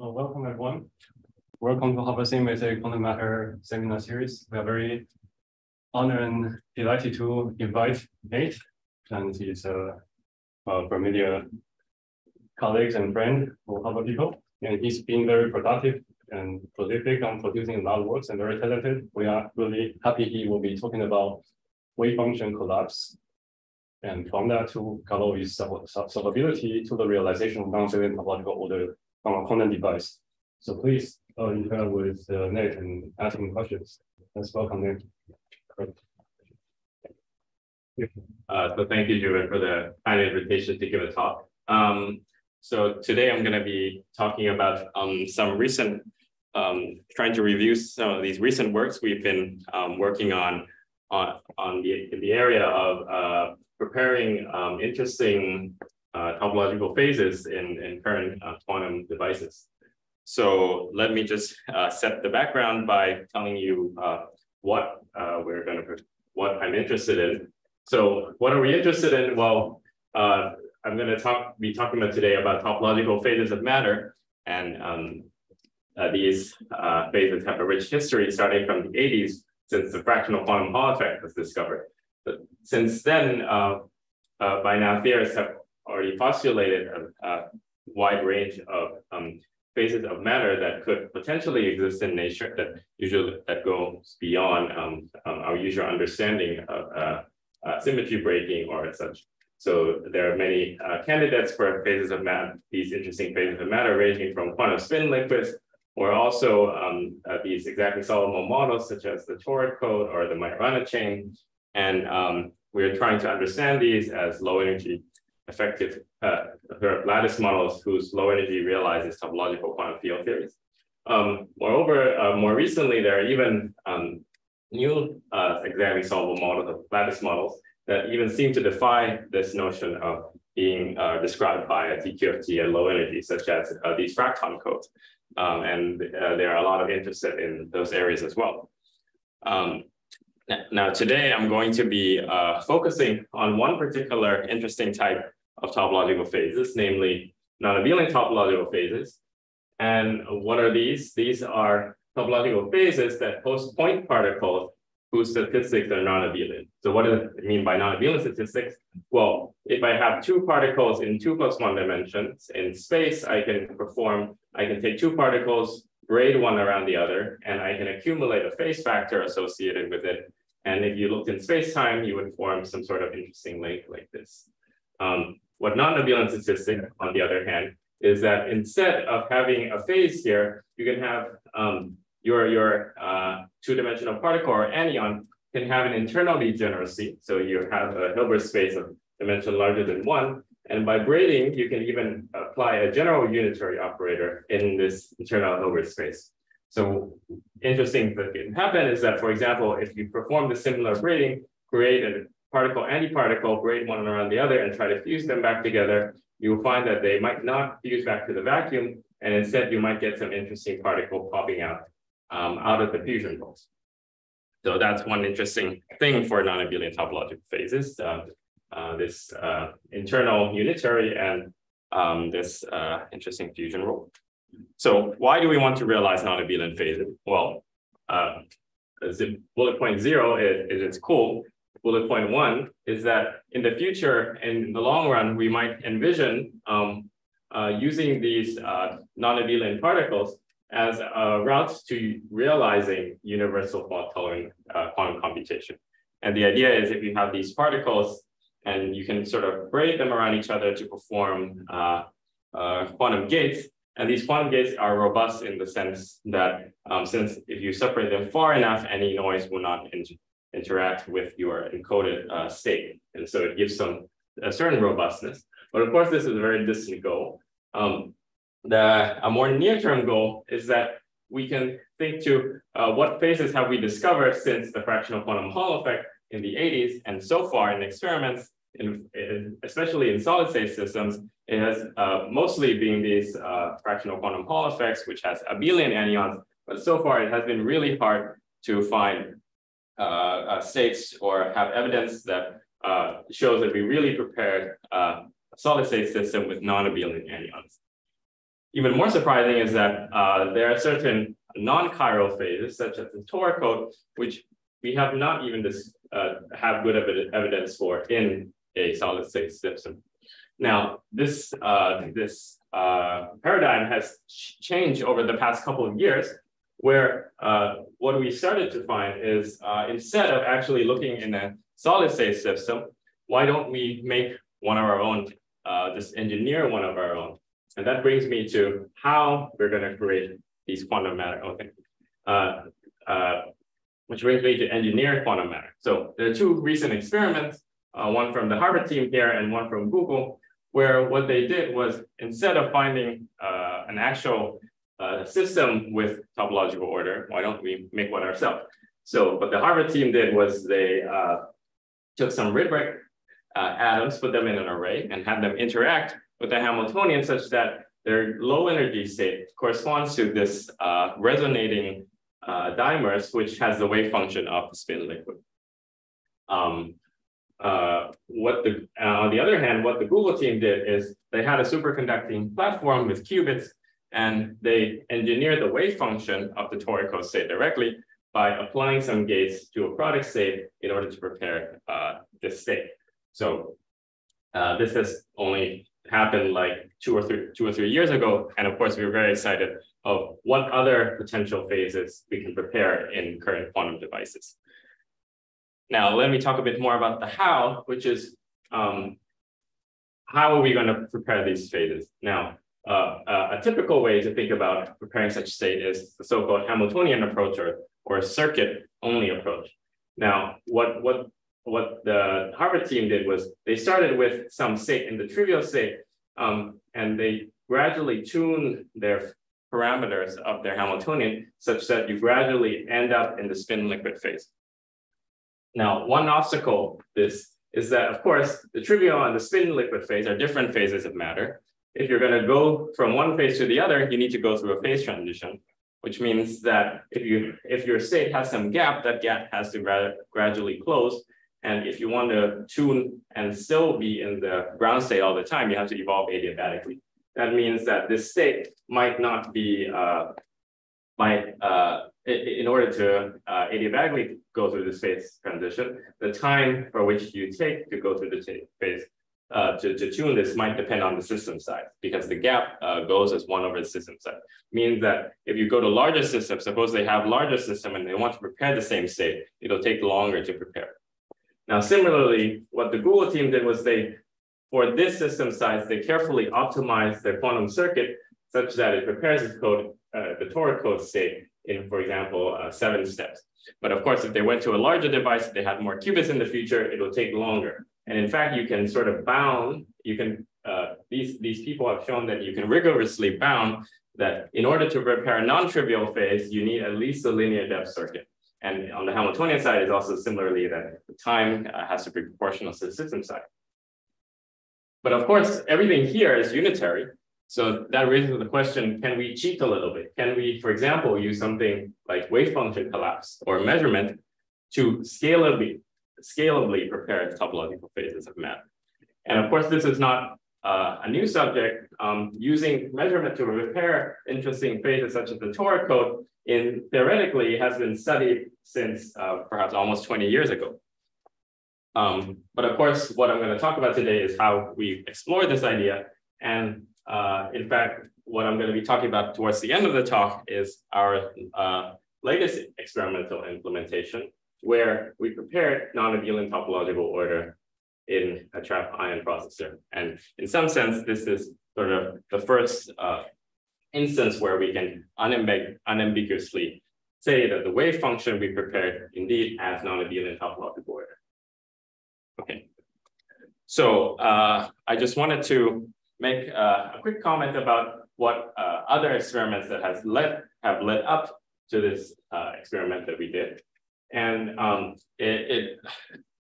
Well, welcome everyone. Welcome to Harvard Simulated Quantum Matter seminar series. We are very honored and delighted to invite Nate and his uh, uh, familiar colleagues and friend for Harvard people. And he's been very productive and prolific on producing a lot of works and very talented. We are really happy he will be talking about wave function collapse. And from that to Galois solvability to the realization of non-trivial topological order on a quantum device. So please uh, interact with uh, Nate and asking questions. Let's welcome Nate. Uh, so thank you, Juven, for the kind invitation to give a talk. Um, so today I'm going to be talking about um, some recent, um, trying to review some of these recent works we've been um, working on, on, on the, in the area of uh, preparing um, interesting uh, topological phases in, in current uh, quantum devices. So let me just uh, set the background by telling you uh, what uh, we're going to, what I'm interested in. So what are we interested in? Well, uh, I'm going to talk, be talking about today about topological phases of matter. And um, these phases have a rich history starting from the 80s since the fractional quantum Hall effect was discovered. But since then, by now theorists have already postulated a, a wide range of um, phases of matter that could potentially exist in nature that usually that goes beyond um, um, our usual understanding of uh, uh, symmetry breaking or such. So there are many uh, candidates for phases of matter, these interesting phases of matter ranging from quantum spin liquids or also um, uh, these exactly solvable models such as the toric code or the Majorana chain. And um, we're trying to understand these as low energy effective uh, lattice models whose low energy realizes topological quantum field theories. Um, moreover, uh, more recently, there are even um, new uh, exactly solvable models of lattice models that even seem to defy this notion of being uh, described by a TQFT at low energy, such as uh, these fracton codes. Um, and uh, there are a lot of interest in those areas as well. Um, now, today I'm going to be uh, focusing on one particular interesting type of topological phases, namely non-abelian topological phases. And what are these? These are topological phases that host point particles whose statistics are non-abelian. So what does it mean by non-abelian statistics? Well, if I have two particles in two plus one dimensions in space, I can perform, I can take two particles, braid one around the other, and I can accumulate a phase factor associated with it. And if you looked in space-time, you would form some sort of interesting link like this. Um, what non-abelian statistics, on the other hand, is that instead of having a phase here, you can have um, your, your uh, two-dimensional particle or anyon can have an internal degeneracy. So you have a Hilbert space of dimension larger than one. And by braiding, you can even apply a general unitary operator in this internal Hilbert space. So interesting that can happen is that, for example, if you perform the similar braiding, create a particle, antiparticle, braid one around the other and try to fuse them back together, you will find that they might not fuse back to the vacuum, and instead you might get some interesting particle popping out um, out of the fusion pulse. So that's one interesting thing for non-abelian topological phases, uh, uh, this uh, internal unitary and um, this uh, interesting fusion rule. So why do we want to realize non-abelian phases? Well, uh, bullet point zero is, is it's cool bullet point one is that in the future, in the long run, we might envision um, uh, using these uh, non-abelian particles as a route to realizing universal fault tolerant uh, quantum computation. And the idea is if you have these particles and you can sort of braid them around each other to perform uh, uh, quantum gates, and these quantum gates are robust in the sense that um, since if you separate them far enough, any noise will not interact with your encoded uh, state. And so it gives some a certain robustness. But of course, this is a very distant goal. Um, the a more near-term goal is that we can think to uh, what phases have we discovered since the fractional quantum Hall effect in the 80s, and so far in experiments, in, in, especially in solid state systems, it has uh, mostly been these uh, fractional quantum Hall effects, which has abelian anyons, but so far it has been really hard to find states or have evidence that uh, shows that we really prepared a solid state system with non-abelian anyons. even more surprising is that uh, there are certain non-chiral phases, such as the toric code, which we have not even this, uh, have good ev evidence for in a solid state system. Now, this, uh, this uh, paradigm has changed over the past couple of years, where uh, what we started to find is uh, instead of actually looking in a solid state system, why don't we make one of our own, uh, just engineer one of our own? And that brings me to how we're going to create these quantum matter. Okay. Uh, uh, which brings me to engineer quantum matter. So there are two recent experiments, uh, one from the Harvard team here and one from Google, where what they did was instead of finding an actual uh, system with topological order, why don't we make one ourselves? So what the Harvard team did was they uh, took some Rydberg uh, atoms, put them in an array and had them interact with the Hamiltonian such that their low energy state corresponds to this uh, resonating dimers, which has the wave function of the spin liquid. Um, uh, what the uh, on the other hand, what the Google team did is they had a superconducting platform with qubits, and they engineered the wave function of the toric code state directly by applying some gates to a product state in order to prepare uh, this state. So uh, this has only happened like two or three, two or three years ago. And of course, we are very excited of what other potential phases we can prepare in current quantum devices. Now, let me talk a bit more about the how, which is um, how are we going to prepare these phases? Now, uh, uh, a typical way to think about preparing such state is the so-called Hamiltonian approach or, or circuit-only approach. Now, what, what what the Harvard team did was they started with some state in the trivial state, um, and they gradually tuned their parameters of their Hamiltonian such that you gradually end up in the spin liquid phase. Now, one obstacle this is that, of course, the trivial and the spin liquid phase are different phases of matter. If you're going to go from one phase to the other, you need to go through a phase transition, which means that if you if your state has some gap, that gap has to gra gradually close, and if you want to tune and still be in the ground state all the time, you have to evolve adiabatically. That means that this state might not be, uh, might, uh, in order to uh, adiabatically go through this phase transition, the time for which you take to go through the phase uh, to, to tune this might depend on the system size because the gap uh, goes as one over the system size. Means that if you go to larger systems, suppose they have larger system and they want to prepare the same state, it'll take longer to prepare. Now, similarly, what the Google team did was they, for this system size, they carefully optimized their quantum circuit such that it prepares its code, uh, the toric code state in, for example, uh, seven steps. But of course, if they went to a larger device, they had more qubits in the future, it will take longer. And in fact, you can sort of bound, you can, uh, these, these people have shown that you can rigorously bound that in order to prepare a non-trivial phase, you need at least a linear depth circuit. And on the Hamiltonian side is also similarly that the time uh, has to be proportional to the system side. But of course, everything here is unitary. So that raises the question, can we cheat a little bit? Can we, for example, use something like wave function collapse or measurement to scalably, scalably prepare topological phases of matter? And of course, this is not uh, a new subject. Um, using measurement to repair interesting phases such as the toric code in theoretically has been studied since uh, perhaps almost 20 years ago. Um, but of course, what I'm going to talk about today is how we explore this idea. And uh, in fact, what I'm going to be talking about towards the end of the talk is our uh, latest experimental implementation, where we prepared non-abelian topological order in a trap ion processor. And in some sense, this is sort of the first uh, instance where we can unambig unambiguously say that the wave function we prepared indeed has non-abelian topological order. Okay, so uh, I just wanted to make uh, a quick comment about what uh, other experiments that has led have led up to this uh, experiment that we did, and um, it, it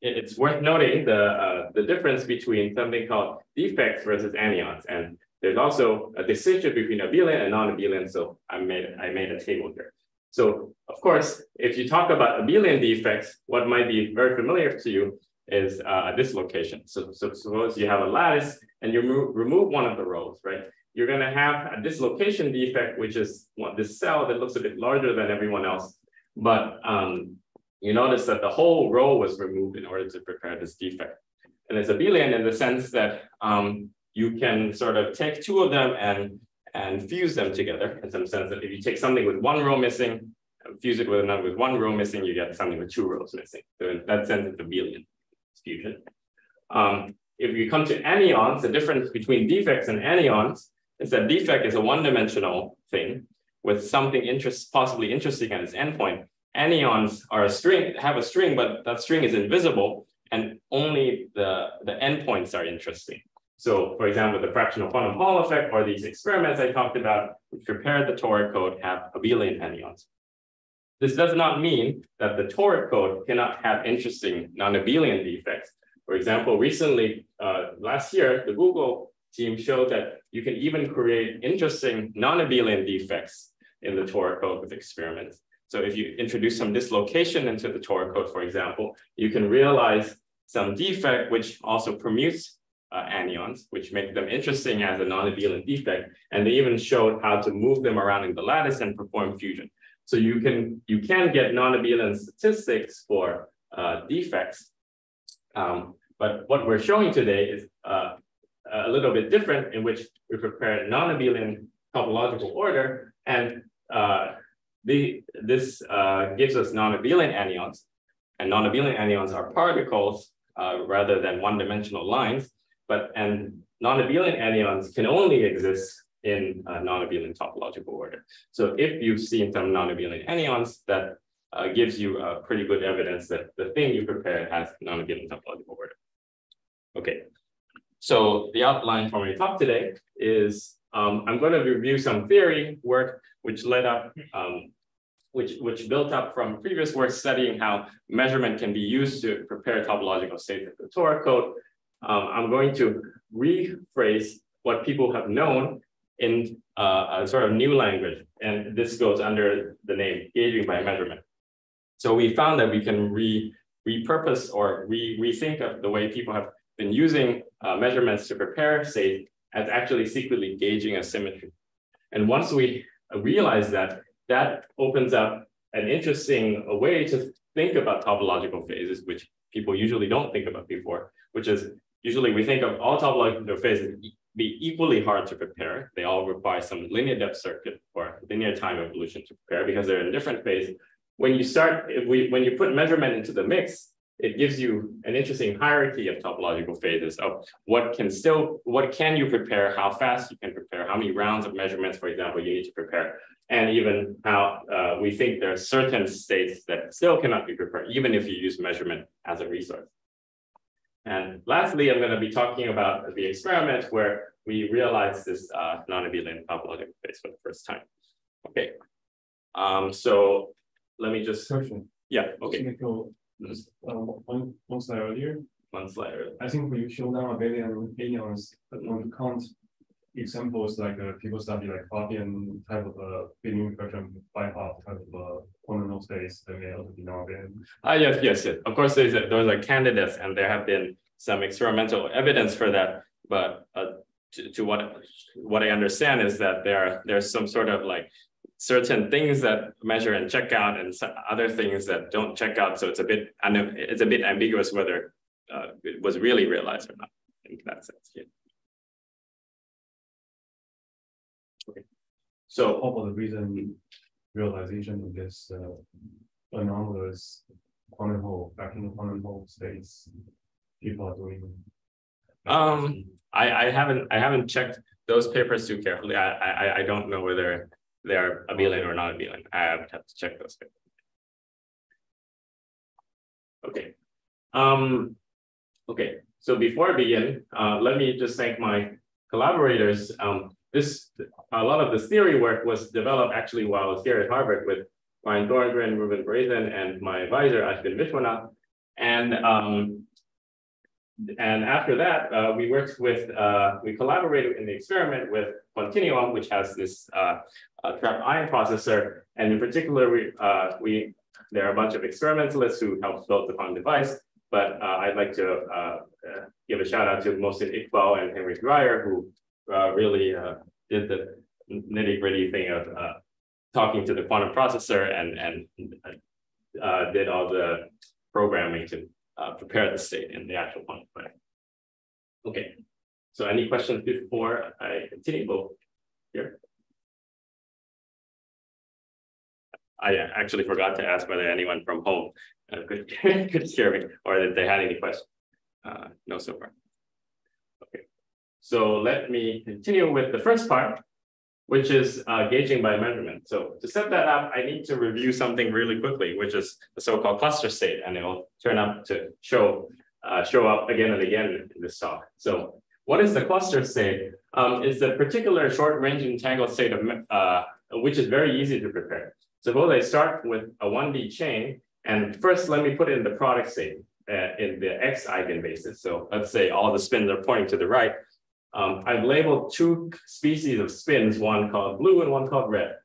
it's worth noting the uh, the difference between something called defects versus anyons, and there's also a distinction between abelian and non-abelian, so I made, I made a table here. So of course, if you talk about abelian defects, what might be very familiar to you is uh, a dislocation. So, so suppose you have a lattice and you remove one of the rows, right? you're going to have a dislocation defect, which is what this cell that looks a bit larger than everyone else. But um, you notice that the whole row was removed in order to prepare this defect. And it's abelian in the sense that um, you can sort of take two of them and, and fuse them together in some sense that if you take something with one row missing, fuse it with another with one row missing, you get something with two rows missing. So in that sense, it's abelian fusion. Um, if you come to anyons, the difference between defects and anyons is that defect is a one-dimensional thing with something interest, possibly interesting at its endpoint. Anyons are a string, have a string, but that string is invisible and only the, the endpoints are interesting. So for example, the fractional quantum Hall effect or these experiments I talked about, which prepared the toric code have abelian anyons. This does not mean that the toric code cannot have interesting non-abelian defects. For example, recently, uh, last year, the Google team showed that you can even create interesting non-abelian defects in the toric code with experiments. So if you introduce some dislocation into the toric code, for example, you can realize some defect which also permutes uh, anyons, which make them interesting as a non-abelian defect. And they even showed how to move them around in the lattice and perform fusion. So you can you can get non-abelian statistics for uh, defects. Um, but what we're showing today is uh, a little bit different in which we prepare non-abelian topological order and uh, the, this uh, gives us non-abelian anyons and non-abelian anyons are particles uh, rather than one-dimensional lines but and non-abelian anyons can only exist in a non-abelian topological order. So if you've seen some non-abelian anyons, that uh, gives you uh, pretty good evidence that the thing you prepared has non-abelian topological order. Okay, so the outline for my talk today is um, I'm going to review some theory work which led up, um, which, which built up from previous work studying how measurement can be used to prepare topological states of the toric code. Um, I'm going to rephrase what people have known in uh, a sort of new language. And this goes under the name gauging by measurement. So we found that we can re repurpose or re rethink of the way people have been using uh, measurements to prepare say, as actually secretly gauging a symmetry. And once we realize that, that opens up an interesting way to think about topological phases, which people usually don't think about before, which is usually we think of all topological phases be equally hard to prepare. They all require some linear depth circuit or linear time evolution to prepare because they're in different phases. When you start, if we, when you put measurement into the mix, it gives you an interesting hierarchy of topological phases of what can still, what can you prepare, how fast you can prepare, how many rounds of measurements, for example, you need to prepare, and even how uh, we think there are certain states that still cannot be prepared, even if you use measurement as a resource. And lastly, I'm going to be talking about the experiment where we realized this uh, non-abelian topological phase for the first time. Okay. Um, so let me just. Question. Yeah. Okay. Uh, one, one slide earlier. One slide earlier. I think when you show non-abelian anyons on the count examples like uh, people study like Fabian type of a binary reflection by half type of a polynomial space that may also be non-abelian. Ah, yes, yes, yes. Of course, there's a, those are candidates, and there have been some experimental evidence for that. But uh, to, to what what I understand is that there there's some sort of like certain things that measure and check out, and other things that don't check out. So it's a bit it's a bit ambiguous whether uh, it was really realized or not in that sense. Yeah. So how about the reason realization of this uh, anomalous quantum Hall, back in the quantum Hall states people are doing? Um, I, I haven't I haven't checked those papers too carefully. I I, I don't know whether they're abelian or not abelian. I would have to check those. Okay. Um, okay. So before I begin, uh, let me just thank my collaborators. Um, this a lot of this theory work was developed actually while I was here at Harvard with Ryan Thorngren, Ruben Verresen, and my advisor, Ashwin Vishwanath. And um, and after that, uh, we worked with, uh, we collaborated in the experiment with Quantinuum, which has this uh, trapped ion processor. And in particular, we, uh, we there are a bunch of experimentalists who helped build the quantum device. But uh, I'd like to uh, give a shout out to Mohsin Iqbal and Henry Dreyer, who really did the nitty gritty thing of uh, talking to the quantum processor and and uh, did all the programming to uh, prepare the state in the actual quantum plane. Okay, so any questions before I continue? Well, here. I actually forgot to ask whether anyone from home uh, could, could hear me or if they had any questions. Uh, no, so far. Okay, so let me continue with the first part, which is uh, gauging by measurement. So to set that up, I need to review something really quickly, which is the so-called cluster state, and it will turn up to show uh, show up again and again in this talk. So what is the cluster state? Um, it's a particular short-range entangled state of uh, which is very easy to prepare. Suppose I start with a 1D chain, and first let me put in the product state uh, in the X eigenbasis. So let's say all the spins are pointing to the right. Um, I've labeled two species of spins, one called blue and one called red.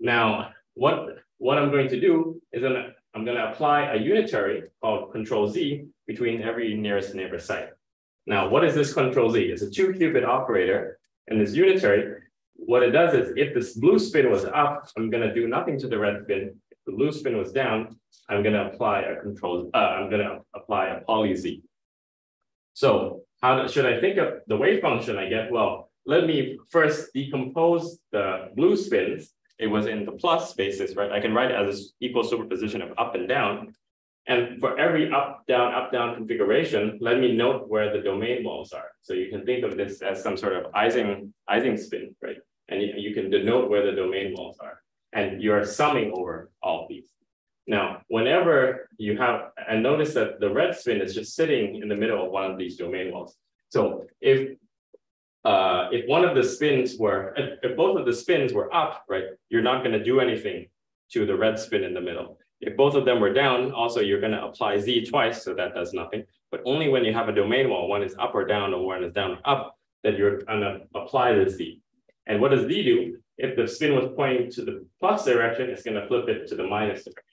Now, what, what I'm going to do is I'm, I'm going to apply a unitary called control Z between every nearest neighbor site. Now, what is this control Z? It's a two qubit operator and this unitary. What it does is if this blue spin was up, I'm going to do nothing to the red spin. If the blue spin was down, I'm going to apply a control, uh, I'm going to apply a Pauli Z. So how should I think of the wave function I get? Well, let me first decompose the blue spins. It was in the plus basis, right? I can write it as an equal superposition of up and down. And for every up, down, up, down configuration, let me note where the domain walls are. So you can think of this as some sort of Ising, Ising spin, right? And you, can denote where the domain walls are. And you're summing over. Now, whenever you have, and notice that the red spin is just sitting in the middle of one of these domain walls. So if uh, if one of the spins were, if, both of the spins were up, right, you're not going to do anything to the red spin in the middle. If both of them were down, also you're going to apply z twice, so that does nothing. But only when you have a domain wall, one is up or down, or one is down or up, that you're going to apply the z. And what does z do? If the spin was pointing to the plus direction, it's going to flip it to the minus direction.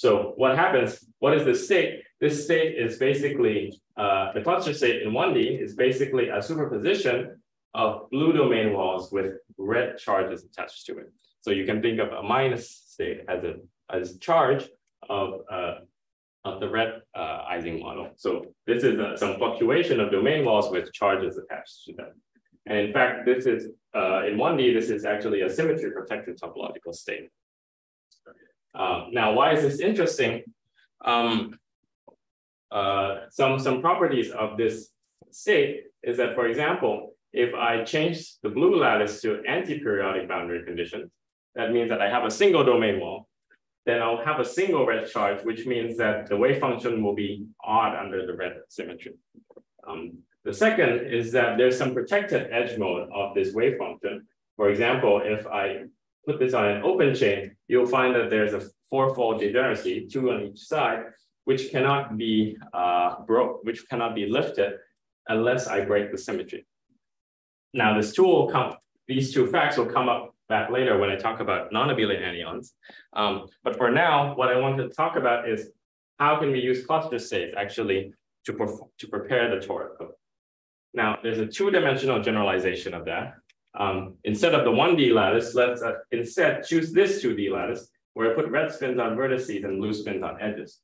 So what happens? What is this state? This state is basically uh, the cluster state in 1D is basically a superposition of blue domain walls with red charges attached to it. So you can think of a minus state as a as charge of uh, of the red uh, Ising model. So this is uh, some fluctuation of domain walls with charges attached to them. And in fact, this is uh, in 1D, this is actually a symmetry protected topological state. Uh, now, why is this interesting? Um, uh, some, some properties of this state is that, for example, if I change the blue lattice to anti-periodic boundary conditions, that means that I have a single domain wall, then I'll have a single red charge, which means that the wave function will be odd under the red symmetry. Um, the second is that there's some protected edge mode of this wave function. For example, if I put this on an open chain, you'll find that there's a fourfold degeneracy, two on each side, which cannot be uh, broke, which cannot be lifted unless I break the symmetry. Now this two will come, these two facts will come up back later when I talk about non-abelian anyons. Um, but for now, what I want to talk about is how can we use cluster states actually to, to prepare the code. Now, there's a two-dimensional generalization of that. Um, instead of the 1D lattice, let's uh, instead choose this 2D lattice where I put red spins on vertices and blue spins on edges.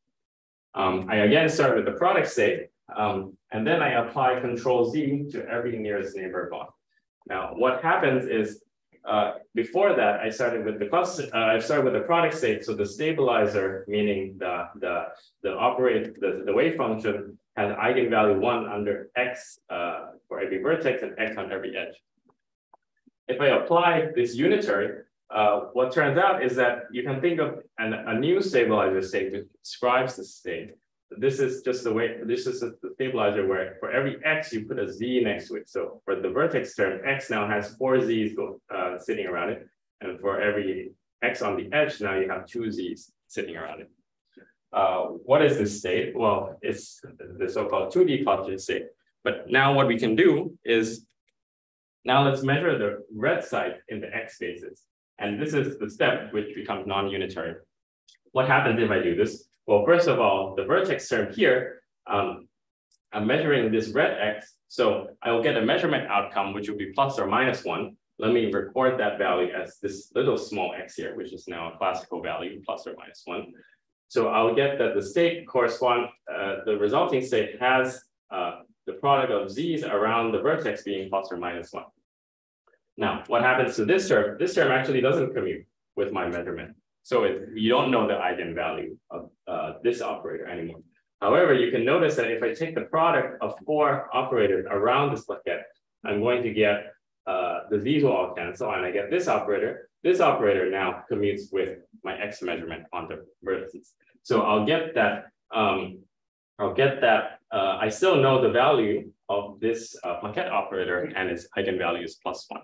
Um, I again start with the product state, um, and then I apply control Z to every nearest neighbor block. Now, what happens is, uh, before that, I started with the cluster, uh, I started with the product state. So the stabilizer, meaning the, the, the operate, the, the wave function has eigenvalue one under X uh, for every vertex and X on every edge if I apply this unitary, uh, what turns out is that you can think of an, a new stabilizer state which describes the state. This is just the way, this is a stabilizer where for every x, you put a z next to it. So for the vertex term, x now has four z's go, uh, sitting around it. And for every x on the edge, now you have two z's sitting around it. Uh, what is this state? Well, it's the so-called 2D cluster state. But now what we can do is now let's measure the red side in the X spaces. And this is the step which becomes non-unitary. What happens if I do this? Well, first of all, the vertex term here, um, I'm measuring this red X. So I will get a measurement outcome, which will be plus or minus one. let me record that value as this little small x here, which is now a classical value plus or minus one. So I'll get that the state correspond, uh, the resulting state has uh, the product of z's around the vertex being plus or minus one. Now, what happens to this term? This term actually doesn't commute with my measurement. So it, you don't know the eigenvalue of uh, this operator anymore. However, you can notice that if I take the product of four operators around this plaquette, I'm going to get uh, the z's will all cancel and I get this operator. This operator now commutes with my x measurement on the vertices. So I'll get that, um, I'll get that, uh, I still know the value of this uh, plaquette operator and its eigenvalue is plus one.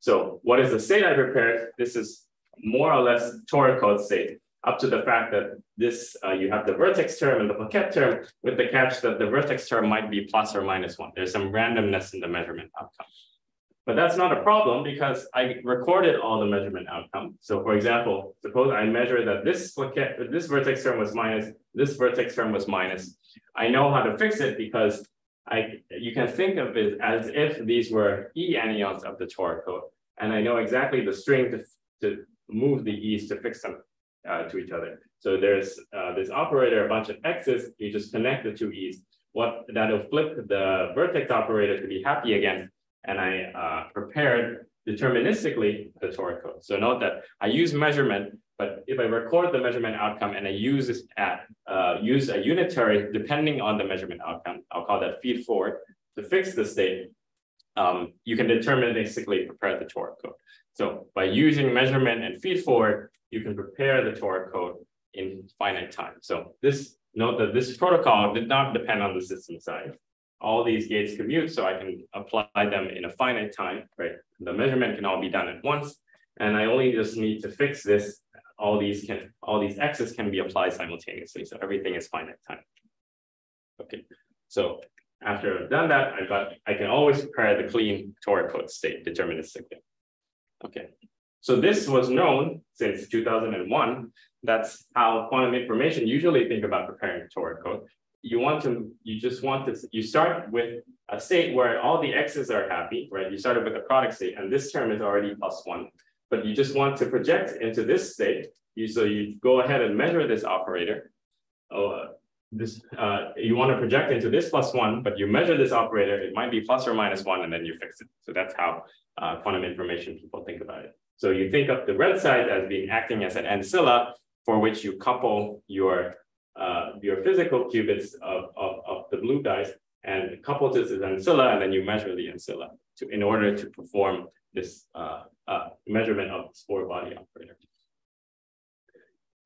So what is the state I prepared? This is more or less toric code state up to the fact that this, uh, you have the vertex term and the plaquette term with the catch that the vertex term might be plus or minus one. There's some randomness in the measurement outcome. But that's not a problem because I recorded all the measurement outcome. So for example, suppose I measure that this plaquette, this vertex term was minus, this vertex term was minus. I know how to fix it because I you can think of it as if these were E anyons of the toric code. And I know exactly the string to, to move the E's to fix them uh, to each other. So there's uh, this operator, a bunch of X's, you just connect the two E's. What that'll flip the vertex operator to be happy again. And I uh, prepared deterministically the toric code. So note that I use measurement, but if I record the measurement outcome and I use this at uh, use a unitary depending on the measurement outcome, I'll call that feed forward to fix the state. Um, you can deterministically prepare the toric code. So by using measurement and feed forward, you can prepare the toric code in finite time. So this note that this protocol did not depend on the system size. All these gates commute, so I can apply them in a finite time, right? The measurement can all be done at once. And I only just need to fix this. All these can, all these x's can be applied simultaneously. So everything is finite time. Okay, so after I've done that, I've got, I can always prepare the clean toric code state deterministically. Okay, so this was known since 2001. That's how quantum information usually think about preparing toric code. You want to, you just want to, you start with a state where all the x's are happy, right? You started with a product state and this term is already plus one, but you just want to project into this state. You, so you go ahead and measure this operator. Oh, this uh, you want to project into this plus one, but you measure this operator, it might be plus or minus one, and then you fix it. So that's how uh, quantum information people think about it. So you think of the red side as being acting as an ancilla for which you couple your uh, your physical qubits of, of, of the blue dice and couple this as ancilla, and then you measure the ancilla to in order to perform this uh, uh, measurement of four-body operator.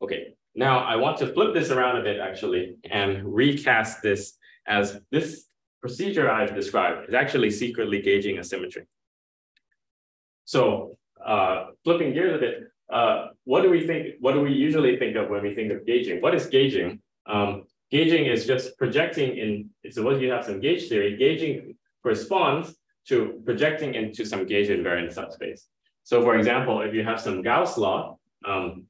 Okay, now I want to flip this around a bit actually and recast this as this procedure I've described is actually secretly gauging a symmetry. So uh, flipping gears a bit, uh, what do we think, what do we usually think of when we think of gauging? What is gauging? Um, gauging is just projecting in, suppose you have some gauge theory, gauging corresponds to projecting into some gauge invariant subspace. So for example, if you have some Gauss law, um,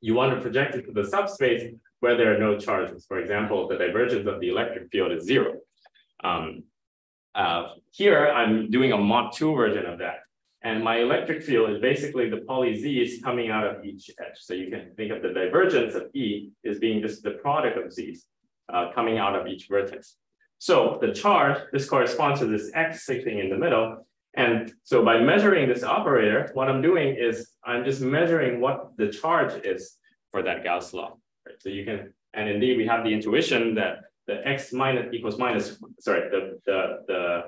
you want to project it to the subspace where there are no charges. For example, the divergence of the electric field is zero. Um, uh, here, I'm doing a mod 2 version of that. And my electric field is basically the Pauli z's coming out of each edge. So you can think of the divergence of E as being just the product of z's uh, coming out of each vertex. So the charge, this corresponds to this x sitting in the middle. And so by measuring this operator, what I'm doing is I'm just measuring what the charge is for that Gauss law. Right? So you can, and indeed we have the intuition that the x minus equals minus, sorry, the, the, the,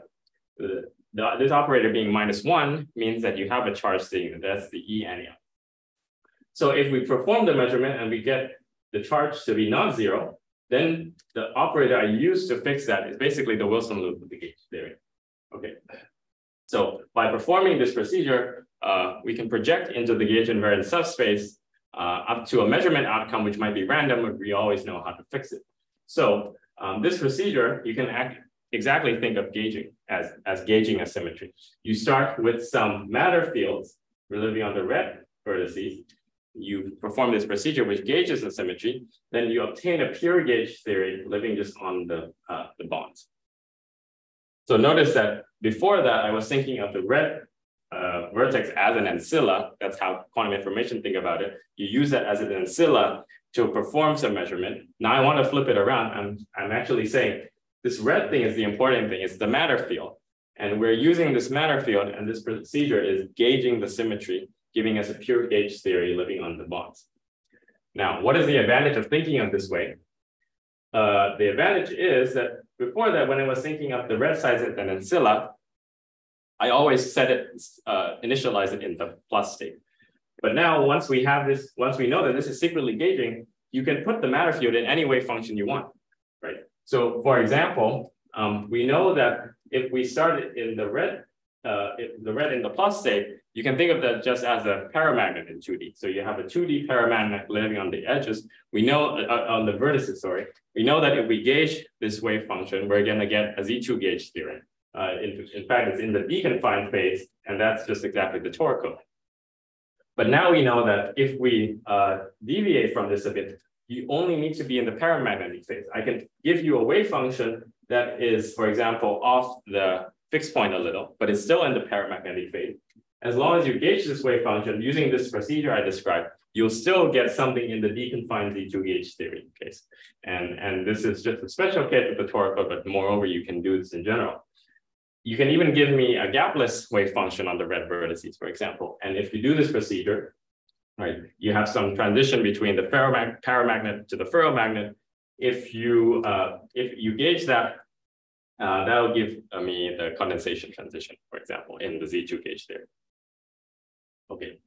the the, this operator being minus one means that you have a charge sitting That's the E anyon. So if we perform the measurement and we get the charge to be non-zero, then the operator I use to fix that is basically the Wilson loop the gauge theory. Okay. So by performing this procedure, uh, we can project into the gauge invariant subspace uh, up to a measurement outcome, which might be random, but we always know how to fix it. So um, this procedure, you can act, exactly think of gauging as, as gauging a symmetry. You start with some matter fields we're living on the red vertices. You perform this procedure which gauges the symmetry. Then you obtain a pure gauge theory living just on the, uh, the bonds. So notice that before that, I was thinking of the red uh, vertex as an ancilla. That's how quantum information think about it. You use that as an ancilla to perform some measurement. Now I want to flip it around. I'm, I'm actually saying this red thing is the important thing. It's the matter field. And we're using this matter field and this procedure is gauging the symmetry, giving us a pure gauge theory living on the bonds. Now, what is the advantage of thinking of this way? Uh, the advantage is that before that, when I was thinking of the red size and ancilla, I always set it, uh, initialize it in the plus state. But now once we have this, once we know that this is secretly gauging, you can put the matter field in any wave function you want, right? So for example, um, we know that if we start in the red, uh, the red in the plus state, you can think of that just as a paramagnet in 2D. So you have a 2D paramagnet living on the edges. We know uh, on the vertices, sorry, we know that if we gauge this wave function, we're going to get a Z2 gauge theorem. Uh, in, in, fact, it's in the deconfined phase, and that's just exactly the toric code. But now we know that if we uh, deviate from this a bit, you only need to be in the paramagnetic phase. I can give you a wave function that is, for example, off the fixed point a little, but it's still in the paramagnetic phase. As long as you gauge this wave function using this procedure I described, you'll still get something in the deconfined Z2 gauge theory case. And, and this is just a special case of the toric, but moreover, you can do this in general. You can even give me a gapless wave function on the red vertices, for example. And if you do this procedure, right, you have some transition between the ferromag paramagnet to the ferromagnet. If you uh, if you gauge that, uh, that'll give me the condensation transition, for example, in the Z2 gauge there. Okay,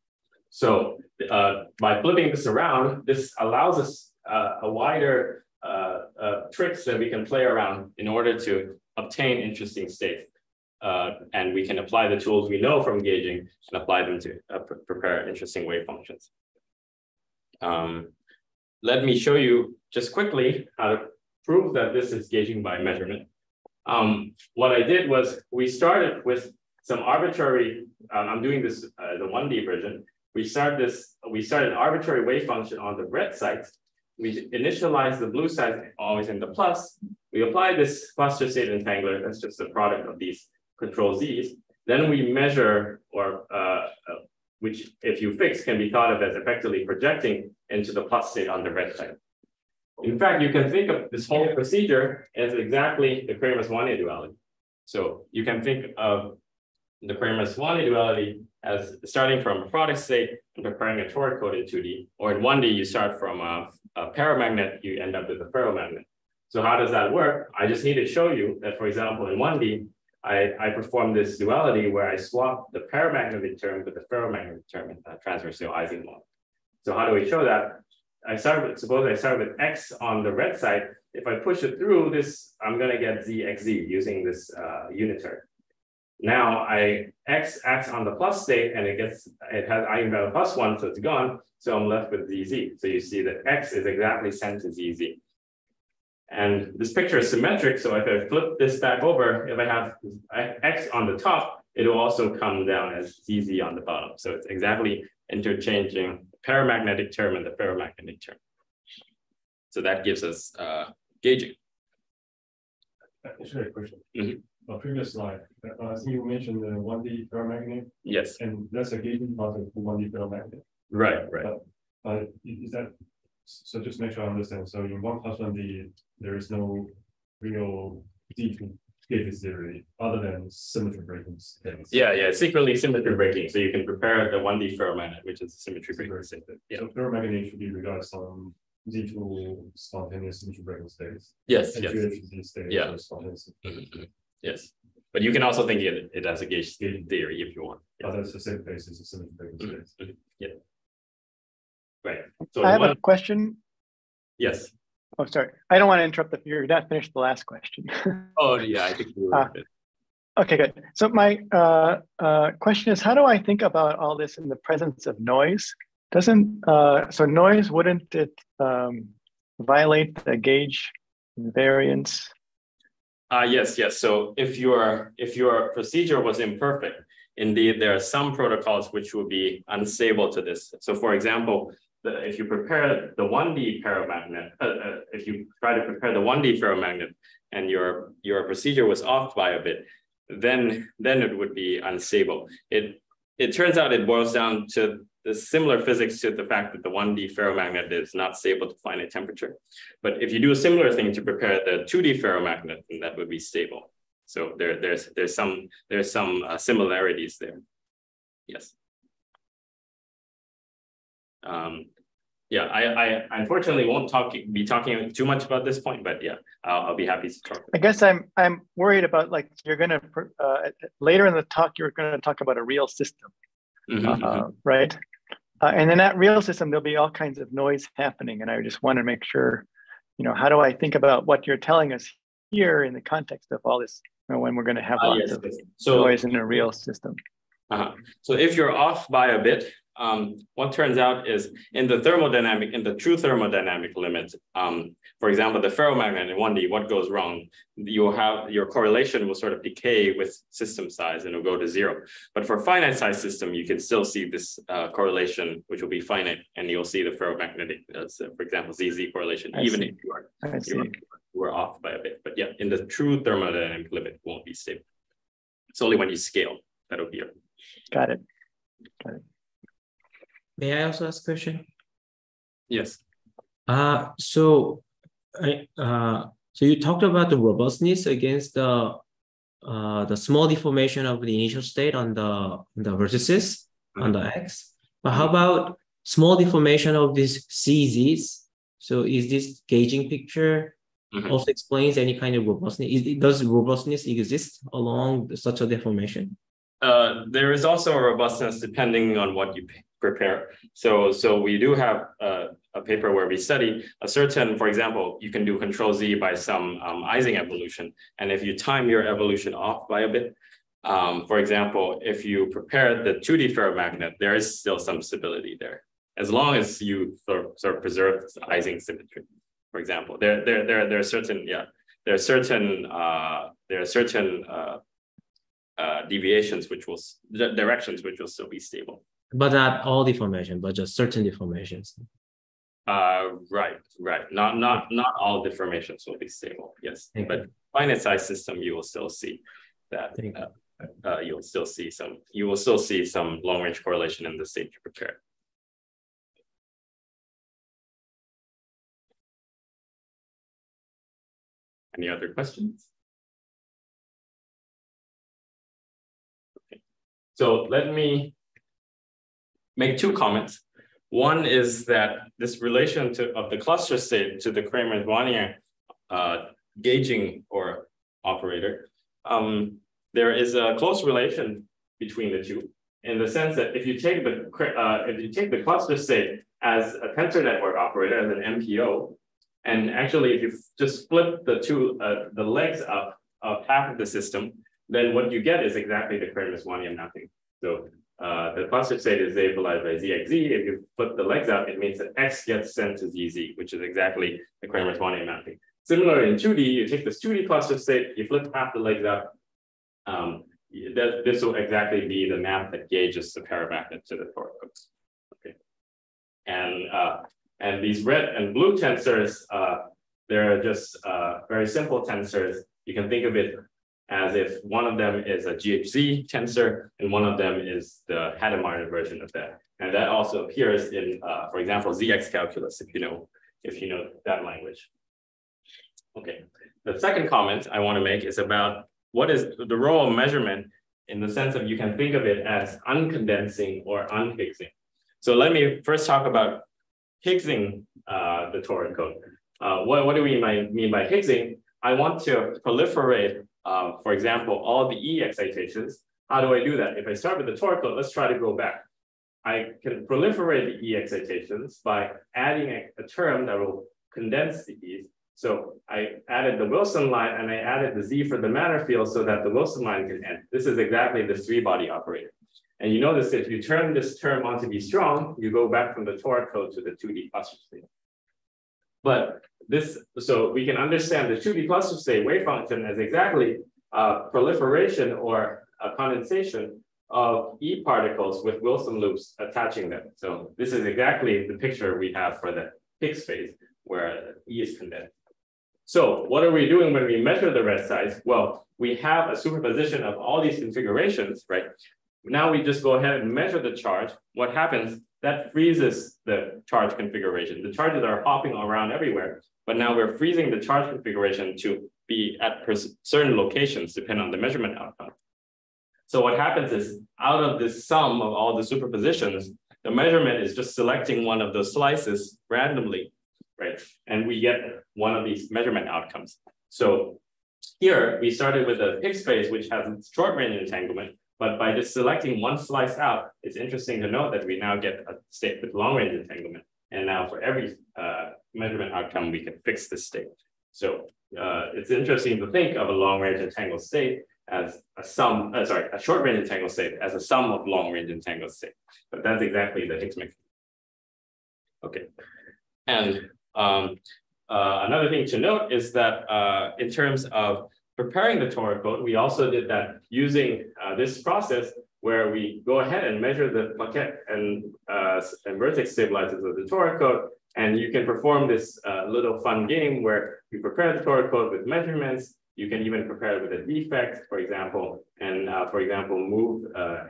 so uh, by flipping this around, this allows us uh, a wider uh, uh, tricks that we can play around in order to obtain interesting states uh, and we can apply the tools we know from gauging and apply them to uh, pr prepare interesting wave functions. Um, let me show you just quickly how to prove that this is gauging by measurement. Um, what I did was we started with some arbitrary, um, I'm doing this uh, the 1D version. We start this, we start an arbitrary wave function on the red side. We initialize the blue side always in the plus. We apply this cluster state entangler. That's just the product of these control Z's, then we measure or uh, uh, which if you fix can be thought of as effectively projecting into the plus state on the red side. In fact, you can think of this whole procedure as exactly the Kramers-Wannier duality. So you can think of the Kramers-Wannier duality as starting from a product state and preparing a toric code in 2D, or in 1D, you start from a, a paramagnet, you end up with a ferromagnet. So how does that work? I just need to show you that, for example, in 1D, I, I perform this duality where I swap the paramagnetic term with the ferromagnetic term in the transversal Ising model. So how do we show that? I start with, suppose I start with X on the red side. If I push it through this, I'm gonna get ZXZ using this uh, unitary. Now I X acts on the plus state and it gets, it has eigenvalue plus one, so it's gone. So I'm left with ZZ. So you see that X is exactly sent to ZZ. And this picture is symmetric. So if I flip this back over, if I have X on the top, it will also come down as ZZ on the bottom. So it's exactly interchanging the paramagnetic term and the ferromagnetic term. So that gives us uh, gauging. A question. Mm -hmm. A previous slide, uh, I think you mentioned the 1D ferromagnet. Yes. And that's a gauging part of 1D ferromagnet. Right, right. But, uh, is that so just make sure I understand. So in one plus one D, there is no real deep gauge theory other than symmetry breaking things. Yeah, yeah, secretly symmetry breaking. So you can prepare the 1D ferromagnet, which is symmetry breaking state. Yeah. So ferromagnet should be regarded some Z2 spontaneous symmetry breaking states. Yes, yes. States yeah. Mm -hmm. Yes. But you can also think it, it as a gauge theory if you want. Yeah. Oh, that's the same basis as symmetry breaking mm -hmm. Yeah. Right. So I have one, a question. Yes. Oh, sorry. I don't want to interrupt the, you're not finished the last question. oh, yeah, I think you were. Uh, okay, good. So my uh, uh, question is, how do I think about all this in the presence of noise? Doesn't, uh, so noise, wouldn't it um, violate the gauge variance? Uh, yes, yes. So if your if your procedure was imperfect, indeed, there are some protocols which will be unstable to this. So for example, the, if you prepare the 1D paramagnet, uh, uh, if you try to prepare the 1D ferromagnet and your, your procedure was off by a bit, then, then it would be unstable. It it turns out it boils down to the similar physics to the fact that the 1D ferromagnet is not stable to finite temperature. But if you do a similar thing to prepare the 2D ferromagnet, then that would be stable. So there, there's there's some there's some uh, similarities there. Yes. Um, yeah, I, I unfortunately won't talk be talking too much about this point, but yeah, I'll, I'll be happy to talk. I guess I'm I'm worried about like you're gonna uh, later in the talk you're gonna talk about a real system, mm -hmm, uh, right? Uh, and in that real system there'll be all kinds of noise happening, and I just want to make sure, you know, how do I think about what you're telling us here in the context of all this you know, when we're going to have uh, lots yes, of so, noise in a real system. -huh. So if you're off by a bit, um, what turns out is in the thermodynamic, in the true thermodynamic limit, um, for example, the ferromagnet in 1D, what goes wrong? You'll have your correlation will sort of decay with system size and it'll go to zero. But for finite size system, you can still see this uh, correlation, which will be finite, and you'll see the ferromagnetic, uh, for example, ZZ correlation, I even see. if you are, you are, you are off by a bit. But yeah, in the true thermodynamic limit, it won't be stable. It's only when you scale that'll be. Got it. Got it. May I also ask a question? Yes. Uh, so, I, uh, so you talked about the robustness against the uh, the small deformation of the initial state on the on the vertices mm -hmm. on the x. But how about small deformation of these CZs? So is this gauging picture mm -hmm. also explains any kind of robustness? Is, does robustness exist along such a deformation? Uh, there is also a robustness depending on what you prepare. So, so we do have a, a, paper where we study a certain, for example, you can do control Z by some um, Ising evolution. And if you time your evolution off by a bit, um, for example, if you prepare the 2D ferromagnet, there is still some stability there. As long as you sort of, sort of preserve Ising symmetry, for example, there, there, there, there are certain, yeah, there are certain, uh, there are certain uh, uh, deviations which will, directions which will still be stable. But not all deformation, but just certain deformations. Uh, right, right. Not not not all deformations will be stable. Yes, Thank but you. finite size system, you will still see that. Uh, uh, you'll still see some. You will still see some long range correlation in the state you prepare. Any other questions? Okay. So let me make two comments. One is that this relation to, of the cluster state to the Kramers-Wannier uh, gauging or operator, um, there is a close relation between the two in the sense that if you take the uh, if you take the cluster state as a tensor network operator as an MPO, and actually if you just flip the two uh, the legs up of half of the system, then what you get is exactly the Kramers-Wannier mapping. So uh, the cluster state is stabilized by ZXZ. If you flip the legs out, it means that X gets sent to ZZ, which is exactly the Kramers-Wannier mapping. Similarly, in 2D, you take this 2D cluster state, you flip half the legs out. Um, that, this will exactly be the map that gauges the paramagnet to the toric Okay. And, uh, and these red and blue tensors, uh, they're just uh, very simple tensors. You can think of it as if one of them is a GHZ tensor and one of them is the Hadamard version of that. And that also appears in, uh, for example, ZX calculus, if you know, if you know that language. Okay, the second comment I want to make is about what is the role of measurement in the sense of you can think of it as uncondensing or unhiggsing. So let me first talk about Higgsing uh, the toric code. Uh, what, what do we mean by Higgsing? I want to proliferate uh, for example, all the E excitations. How do I do that? If I start with the code, let's try to go back. I can proliferate the E excitations by adding a, a term that will condense the E's. So I added the Wilson line and I added the Z for the matter field so that the Wilson line can end. This is exactly the three body operator. And you notice if you turn this term on to be strong, you go back from the toric code to the 2D cluster state. But this, so we can understand the 2D cluster state wave function as exactly a proliferation or a condensation of E particles with Wilson loops attaching them. So this is exactly the picture we have for the Higgs phase where E is condensed. So what are we doing when we measure the red size? Well, we have a superposition of all these configurations, right? now we just go ahead and measure the charge. What happens? That freezes the charge configuration. The charges are hopping around everywhere, but now we're freezing the charge configuration to be at certain locations depending on the measurement outcome. So what happens is out of this sum of all the superpositions, the measurement is just selecting one of those slices randomly, right? And we get one of these measurement outcomes. So here we started with a Higgs phase, which has short range entanglement, but by just selecting one slice out, it's interesting to note that we now get a state with long range entanglement. And now for every uh, measurement outcome, we can fix this state. So uh, it's interesting to think of a long range entangled state as a sum, uh, sorry, a short range entangled state as a sum of long range entangled state. But that's exactly the Higgs mechanism. Okay. And um, uh, another thing to note is that uh, in terms of preparing the toric code, we also did that using uh, this process where we go ahead and measure the plaquette and, uh, and vertex stabilizers of the toric code. And you can perform this uh, little fun game where you prepare the toric code with measurements. You can even prepare it with a defect, for example, and uh, for example, move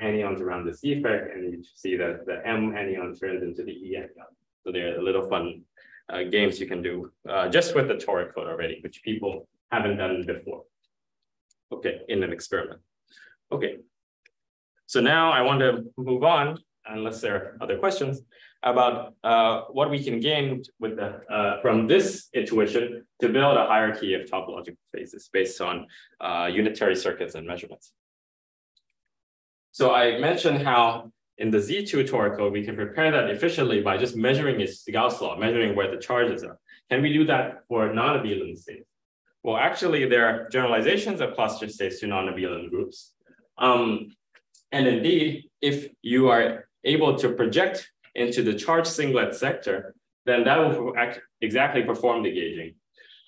anyons around this defect and you see that the M anyon turns into the E anyon. So there are a little fun uh, games you can do uh, just with the toric code already, which people haven't done before. Okay, in an experiment. Okay, so now I want to move on, unless there are other questions, about uh, what we can gain with the uh, from this intuition to build a hierarchy of topological phases based on uh, unitary circuits and measurements. So I mentioned how in the Z2 toric code, we can prepare that efficiently by just measuring its Gauss law, measuring where the charges are. Can we do that for non-abelian states? Well, actually, there are generalizations of cluster states to non-abelian groups. Um, and indeed, if you are able to project into the charge singlet sector, then that will exactly perform the gauging.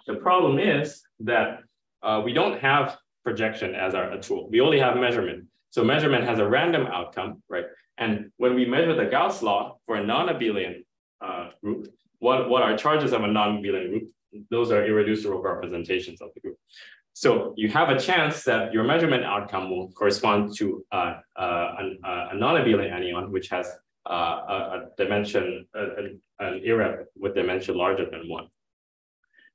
The problem is that uh, we don't have projection as our tool. We only have measurement. So measurement has a random outcome, right? And when we measure the Gauss law for a non-abelian uh, group, what, what are charges of a non-abelian group? Those are irreducible representations of the group. So you have a chance that your measurement outcome will correspond to uh, uh, an, uh, a non-abelian anyon, which has uh, a, a, dimension, a, an irrep with dimension larger than one.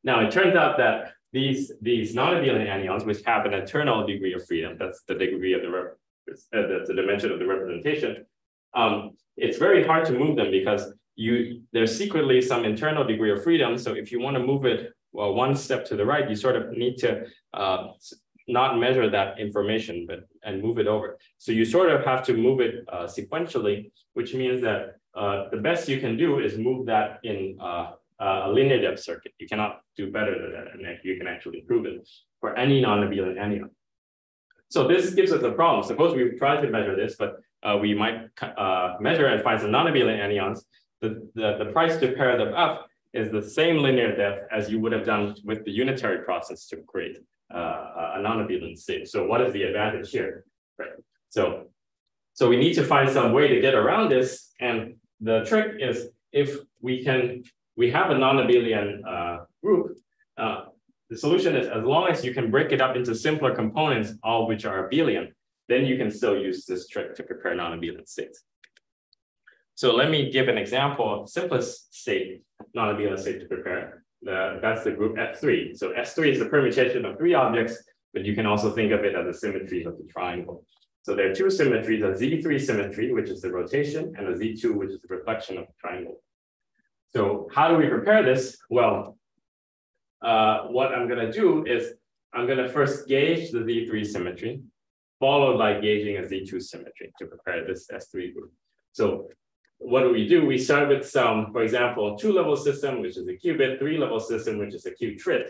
Now, it turns out that these, these non-abelian anyons, which have an eternal degree of freedom, that's the degree of the uh, the, the dimension of the representation, um, it's very hard to move them because you there's secretly some internal degree of freedom. So if you want to move it well, one step to the right, you sort of need to uh, not measure that information, but and move it over. So you sort of have to move it uh, sequentially, which means that uh, the best you can do is move that in uh, a linear depth circuit. You cannot do better than that, and you can actually prove it for any non-abelian anyon. So this gives us a problem. Suppose we try to measure this, but uh, we might uh, measure and find some non-abelian anyons. The, the, the price to pair them up is the same linear depth as you would have done with the unitary process to create uh, a non-abelian state. So what is the advantage here? Right. So, so we need to find some way to get around this. And the trick is if we can, we have a non-abelian uh, group, uh, the solution is as long as you can break it up into simpler components, all which are abelian, then you can still use this trick to prepare non-abelian states. So let me give an example of the simplest state, non-abelian state to prepare. The, that's the group S3. So S3 is the permutation of three objects, but you can also think of it as a symmetry of the triangle. So there are two symmetries, a Z3 symmetry, which is the rotation, and a Z2, which is the reflection of the triangle. So how do we prepare this? Well, uh, what I'm going to do is I'm going to first gauge the Z3 symmetry, followed by gauging a Z2 symmetry to prepare this S3 group. So what do we do? We start with some, for example, two-level system, which is a qubit, three-level system, which is a qubit.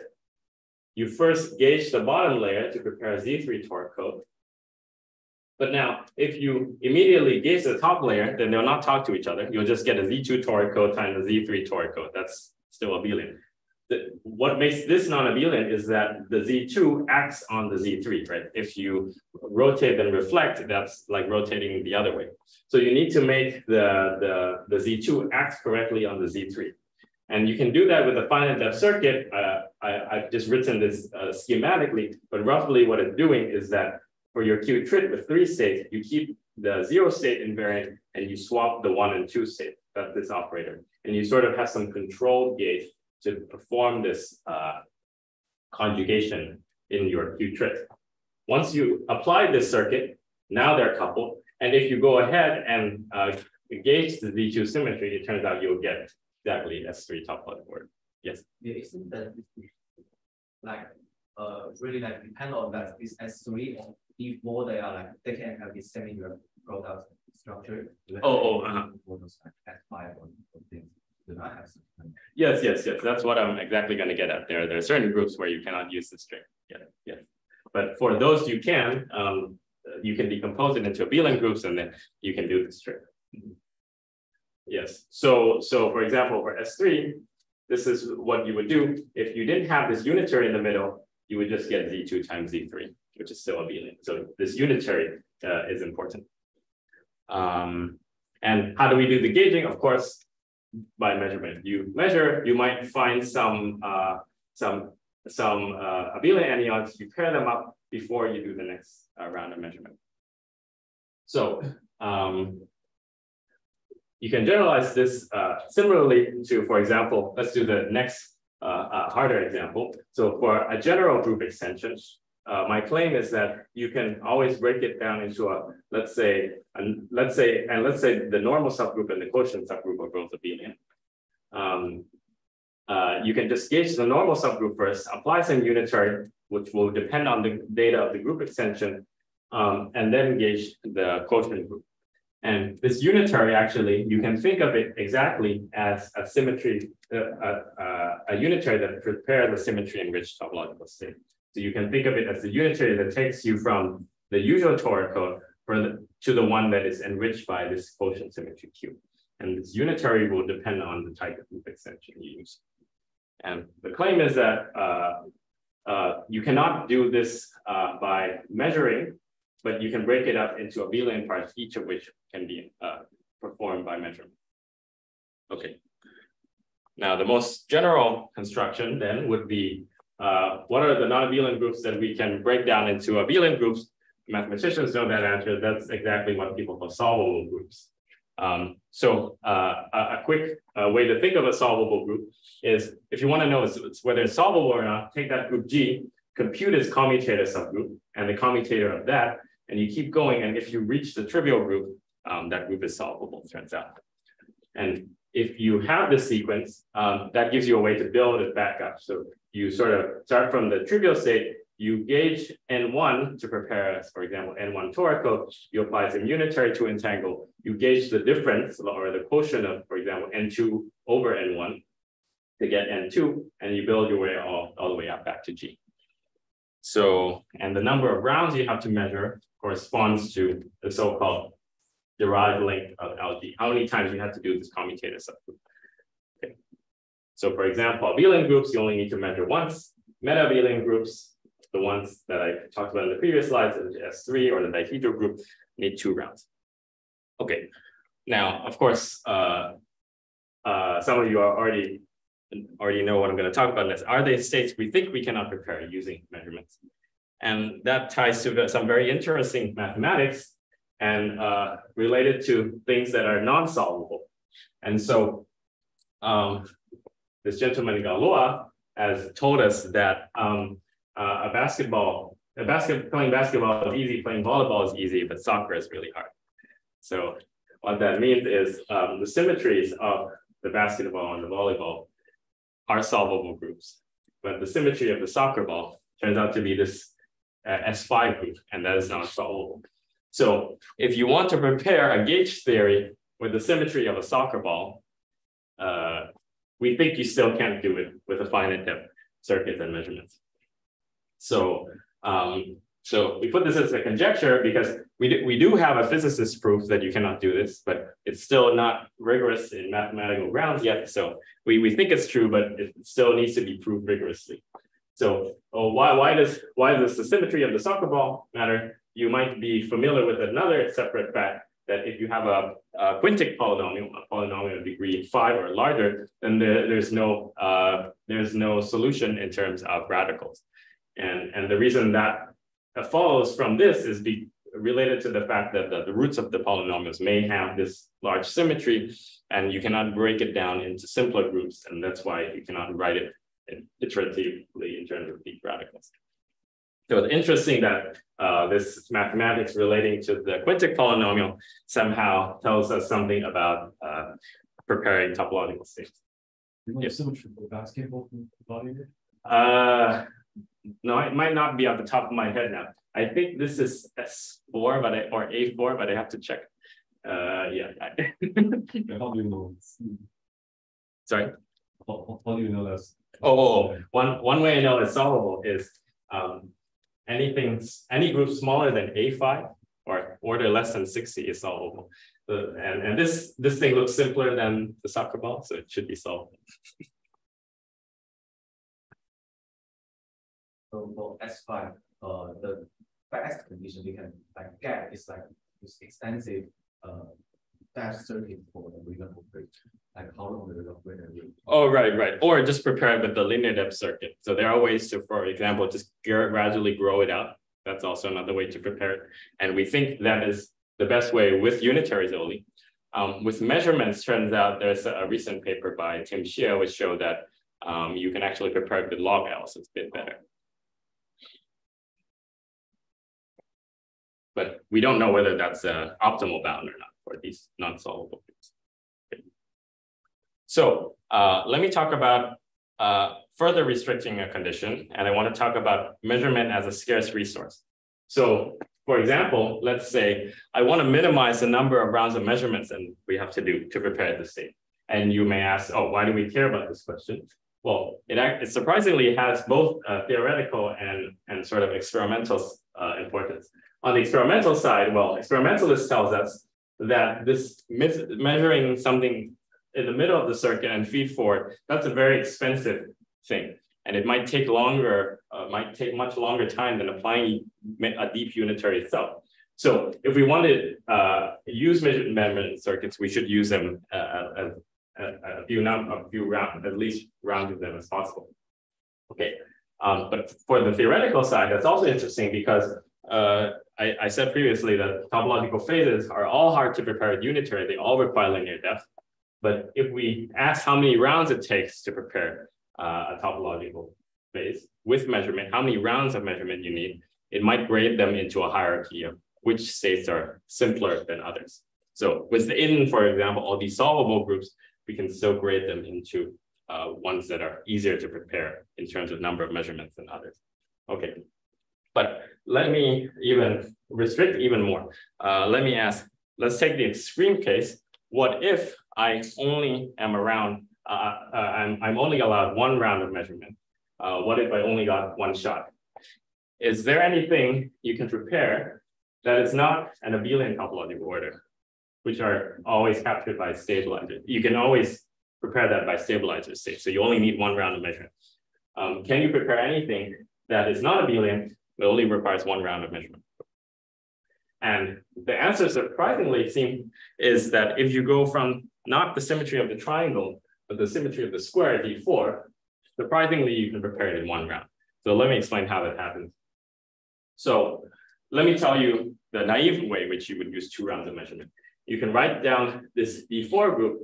You first gauge the bottom layer to prepare Z3 toric code. But now, if you immediately gauge the top layer, then they'll not talk to each other. You'll just get a Z2 toric code times a Z3 toric code. That's still abelian the, what makes this non-abelian is that the Z2 acts on the Z3, right? If you rotate and reflect, that's like rotating the other way. So you need to make the, the, the Z2 act correctly on the Z3. And you can do that with a finite depth circuit. Uh, I, have just written this uh, schematically, but roughly what it's doing is that for your qutrit with three states, you keep the zero state invariant and you swap the one and two state. That's this operator. And you sort of have some control gate to perform this uh, conjugation in your qutrit. Once you apply this circuit, now they're coupled. And if you go ahead and uh, gauge the Z2 symmetry, it turns out you'll get exactly S3 topological order. Yes. Yeah, isn't that like uh really like depend on that this S3 or before they are like they can have this similar product structure. Oh, oh, uh-huh. S5 Yes, yes, yes. That's what I'm exactly going to get at. There, there are certain groups where you cannot use the string. Yeah, yeah. But for those you can, um, you can decompose it into abelian groups, and then you can do the string. Yes. So, so for example, for S3, this is what you would do. If you didn't have this unitary in the middle, you would just get Z2 times Z3, which is still abelian. So this unitary uh, is important. Um, and how do we do the gauging? Of course, by measurement. You measure, you might find some uh, some some uh, abelian anyons. You pair them up before you do the next uh, round of measurement. So um, you can generalize this uh, similarly to, for example, let's do the next uh, uh, harder example. So for a general group extension, uh, my claim is that you can always break it down into a, let's say, and let's say, and let's say the normal subgroup and the quotient subgroup are both abelian. Um, uh, you can just gauge the normal subgroup first, apply some unitary, which will depend on the data of the group extension, um, and then gauge the quotient group. And this unitary, actually, you can think of it exactly as a symmetry, uh, uh, a unitary that prepares the symmetry enriched topological state. So you can think of it as the unitary that takes you from the usual toric code the, to the one that is enriched by this quotient symmetry Q. And this unitary will depend on the type of loop extension you use. And the claim is that uh, uh, you cannot do this uh, by measuring, but you can break it up into abelian parts, each of which can be uh, performed by measurement. Okay. Now, the most general construction then would be uh, what are the non-abelian groups that we can break down into abelian groups? Mathematicians know that answer. That's exactly what people call solvable groups. Um, so uh, a, a, quick uh, way to think of a solvable group is if you want to know it's, it's whether it's solvable or not, take that group G, compute its commutator subgroup and the commutator of that, and you keep going. And if you reach the trivial group, um, that group is solvable, turns out. And if you have this sequence, um, that gives you a way to build it back up. So you sort of start from the trivial state, you gauge N1 to prepare, for example, N1 toric code, you apply some unitary to entangle, you gauge the difference or the quotient of, for example, N2 over N1 to get N2, and you build your way all, all the way up back to G. So, and the number of rounds you have to measure corresponds to the so-called derived length of LG. How many times you have to do this commutator subgroup? Okay. So for example, abelian groups, you only need to measure once. Meta-abelian groups, the ones that I talked about in the previous slides, the S3 or the dihedral group, need two rounds. Okay. Now, of course, uh, uh, some of you are already already know what I'm going to talk about next. Are they states we think we cannot prepare using measurements? And that ties to some very interesting mathematics and uh, related to things that are non-solvable. And so um, this gentleman Galois has told us that um, uh, a basketball, a basket, playing basketball is easy, playing volleyball is easy, but soccer is really hard. So what that means is um, the symmetries of the basketball and the volleyball are solvable groups, but the symmetry of the soccer ball turns out to be this uh, S5 group, and that is not solvable. So if you want to prepare a gauge theory with the symmetry of a soccer ball, uh, we think you still can't do it with a finite depth circuits and measurements. So, um, so we put this as a conjecture because we do, we do have a physicist proof that you cannot do this, but it's still not rigorous in mathematical grounds yet. So we, we think it's true, but it still needs to be proved rigorously. So oh, why, why does why does the symmetry of the soccer ball matter? You might be familiar with another separate fact that if you have a, a quintic polynomial, a polynomial of degree five or larger, then there, there's no uh, there's no solution in terms of radicals. And, and the reason that follows from this is be related to the fact that the, the roots of the polynomials may have this large symmetry and you cannot break it down into simpler groups. And that's why you cannot write it iteratively in terms of deep radicals. So it's interesting that uh, this mathematics relating to the quintic polynomial somehow tells us something about uh, preparing topological states. Yes. Symmetry for basketball uh, no, it might not be off the top of my head now. I think this is S4, but I, or A4, but I have to check. Uh, yeah. how do you know? Sorry. How, how do you know? Oh, oh, oh, one one way I know it's solvable is um, anything any group smaller than A5 or order less than 60 is solvable. So, and, and this this thing looks simpler than the soccer ball, so it should be solvable. so for S5, uh, the best condition we can like get is like this extensive uh dash circuit for the Riemann bridge. Oh, right, right. Or just prepare with the linear depth circuit. So there are ways to, for example, just gradually grow it out. That's also another way to prepare it. And we think that is the best way with unitaries only. Um, with measurements, turns out there's a, recent paper by Tim Hsieh which showed that um, you can actually prepare it with log L, so it's a bit better. but we don't know whether that's an optimal bound or not for these non-solvable things. So uh, let me talk about uh, further restricting a condition, and I want to talk about measurement as a scarce resource. So for example, let's say I want to minimize the number of rounds of measurements that we have to do to prepare the state. And you may ask, oh, why do we care about this question? Well, it, it surprisingly has both uh, theoretical and, and sort of experimental uh, importance. On the experimental side, well, experimentalist tells us that this measuring something in the middle of the circuit and feed forward, that's a very expensive thing. And it might take longer, uh, might take much longer time than applying a deep unitary itself. So if we want to uh, use measurement circuits, we should use them uh, a, a, a, few num a few round, at least round of them as possible. Okay, um, but for the theoretical side, that's also interesting because uh, I, I, said previously that topological phases are all hard to prepare unitary. They all require linear depth. But if we ask how many rounds it takes to prepare uh, a topological phase with measurement, how many rounds of measurement you need, it might grade them into a hierarchy of which states are simpler than others. So within, for example, all these solvable groups, we can still grade them into uh, ones that are easier to prepare in terms of number of measurements than others. Okay, but let me even restrict even more. Uh, let me ask, let's take the extreme case. What if I only am around, uh, uh, I'm, I'm only allowed one round of measurement? Uh, what if I only got one shot? Is there anything you can prepare that is not an abelian topological order, which are always captured by stabilizer? You can always prepare that by stabilizer state. So you only need one round of measurement. Um, can you prepare anything that is not abelian but only requires one round of measurement. And the answer surprisingly seem is that if you go from not the symmetry of the triangle, but the symmetry of the square D4, surprisingly, you can prepare it in one round. So let me explain how that happens. So let me tell you the naive way which you would use two rounds of measurement. You can write down this D4 group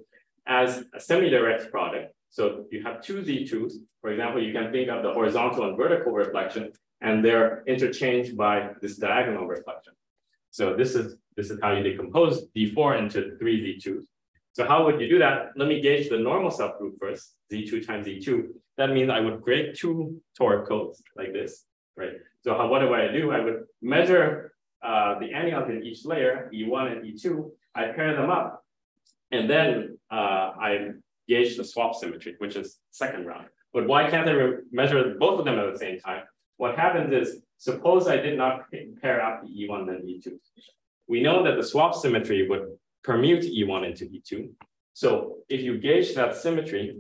as a semi-direct product. So you have two Z2s. For example, you can think of the horizontal and vertical reflection and they're interchanged by this diagonal reflection. So this is this is how you decompose D4 into three Z2s. So how would you do that? Let me gauge the normal subgroup first, Z2 times Z2. That means I would create two toric codes like this, right? So how, what do I do? I would measure uh, the anyons in each layer, E1 and E2. I pair them up, and then uh, I gauge the swap symmetry, which is second round. But why can't I measure both of them at the same time? what happens is, suppose I did not pair up the E1 and E2. We know that the swap symmetry would permute E1 into E2. So if you gauge that symmetry,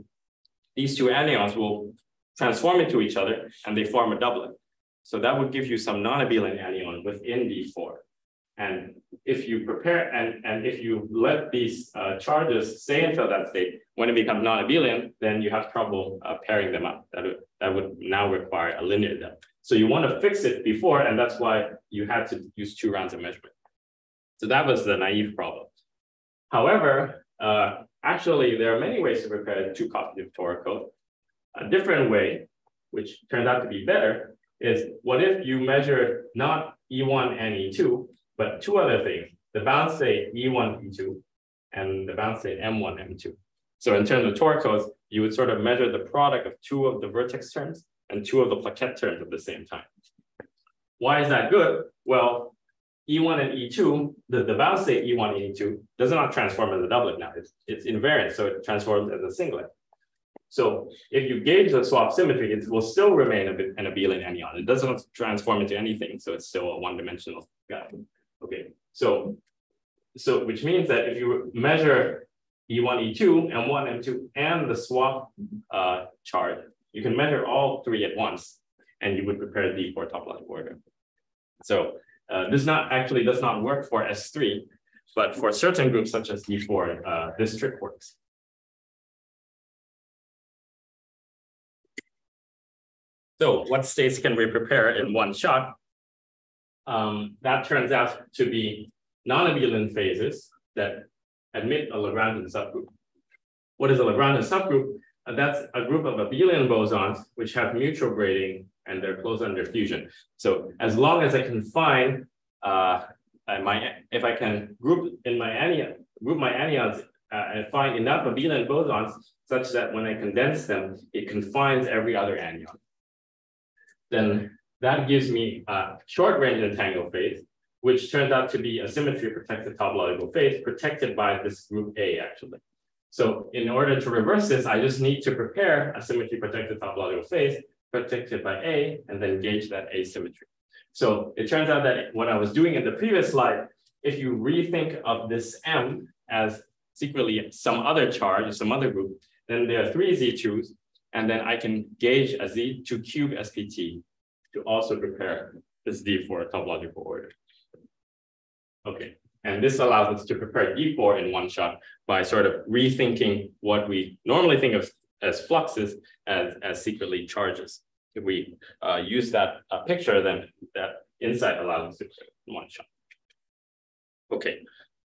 these two anyons will transform into each other and they form a doublet. So that would give you some non-abelian anyon within D4. And if you prepare and, and if you let these uh, charges stay until that state, when it becomes non-abelian, then you have trouble uh, pairing them up. That that would now require a linear depth. So you want to fix it before, and that's why you had to use two rounds of measurement. So that was the naive problem. However, uh, actually, there are many ways to prepare a two copies of toric code. A different way, which turns out to be better, is what if you measure not E1 and E2, but two other things, the bound state E1, E2, and the bound state M1, M2. So in terms of toric codes, you would sort of measure the product of two of the vertex terms and two of the plaquette terms at the same time. Why is that good? Well, E1 and E2, the, the bound state E1 and E2 does not transform as a doublet now. It's, it's invariant, so it transforms as a singlet. So if you gauge the swap symmetry, it will still remain a, an abelian anion. It doesn't transform into anything, so it's still a one-dimensional guy. Okay, so so which means that if you measure E1, E2, M1, M2, and the swap uh, chart, you can measure all three at once, and you would prepare D4 topological order. So uh, this not actually does not work for S3, but for certain groups such as D4, uh, this trick works. So what states can we prepare in one shot? Um, that turns out to be non-abelian phases that admit a Lagrangian subgroup. What is a Lagrangian subgroup? Uh, that's a group of abelian bosons which have mutual braiding and they're closed under fusion. So as long as I can find uh, my if I can group in my anyon group my anyons uh, and find enough abelian bosons such that when I condense them, it confines every other anion. Then that gives me a short range entangled phase which turns out to be a symmetry protected topological phase protected by this group A actually. So in order to reverse this, I just need to prepare a symmetry protected topological phase protected by A and then gauge that asymmetry. So it turns out that what I was doing in the previous slide, if you rethink of this M as secretly some other charge, or some other group, then there are three Z2s, and then I can gauge a Z2 cube SPT to also prepare this D4 a topological order. Okay, and this allows us to prepare D4 in one shot by sort of rethinking what we normally think of as fluxes as, as secretly charges. If we uh, use that uh, picture, then that insight allows us to one shot. Okay,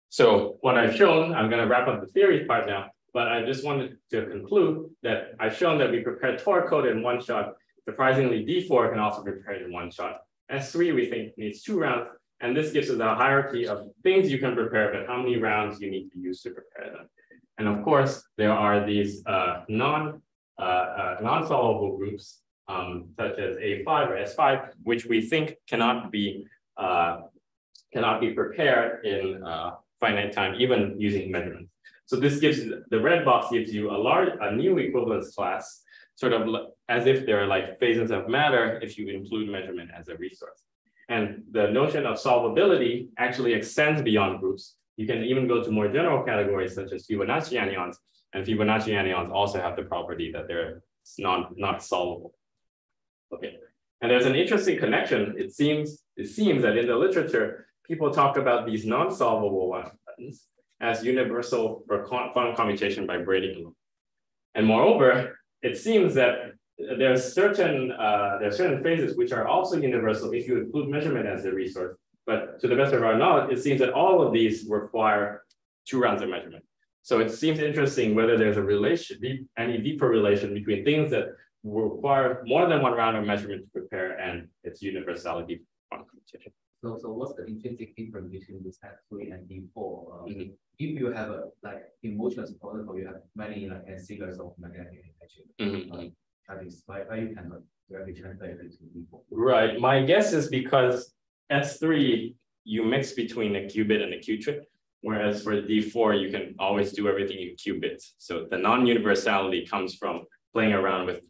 so what I've shown, I'm gonna wrap up the theory part now, but I just wanted to conclude that I've shown that we prepare toric code in one shot. Surprisingly, D4 can also be prepared in one shot. S3 we think needs two rounds, and this gives us a hierarchy of things you can prepare, but how many rounds you need to use to prepare them. And of course, there are these uh, non, uh, uh, non-solvable groups, um, such as A5 or S5, which we think cannot be, uh, cannot be prepared in uh, finite time, even using measurements. So this gives, the red box gives you a large, a new equivalence class, sort of as if they're like phases of matter if you include measurement as a resource. And the notion of solvability actually extends beyond groups. You can even go to more general categories such as Fibonacci anions. And Fibonacci anions also have the property that they're not, not solvable. Okay. And there's an interesting connection. It seems, it seems that in the literature, people talk about these non-solvable ones as universal for quantum commutation by braiding alone. And moreover, it seems that there are certain uh, there are certain phases which are also universal if you include measurement as a resource. But to the best of our knowledge, it seems that all of these require two rounds of measurement. So it seems interesting whether there's a relation, any deeper relation between things that require more than one round of measurement to prepare and its universality on computation. So, so what's the intrinsic difference between this S3 and D4? Um, mm -hmm. If you have a like in motion protocol, you have many like seekers of magnetic energy. Mm -hmm why, why you cannot translate it to people? Right. My guess is because S3, you mix between a qubit and a qutrit, whereas for D4, you can always do everything in qubits. So the non-universality comes from playing around with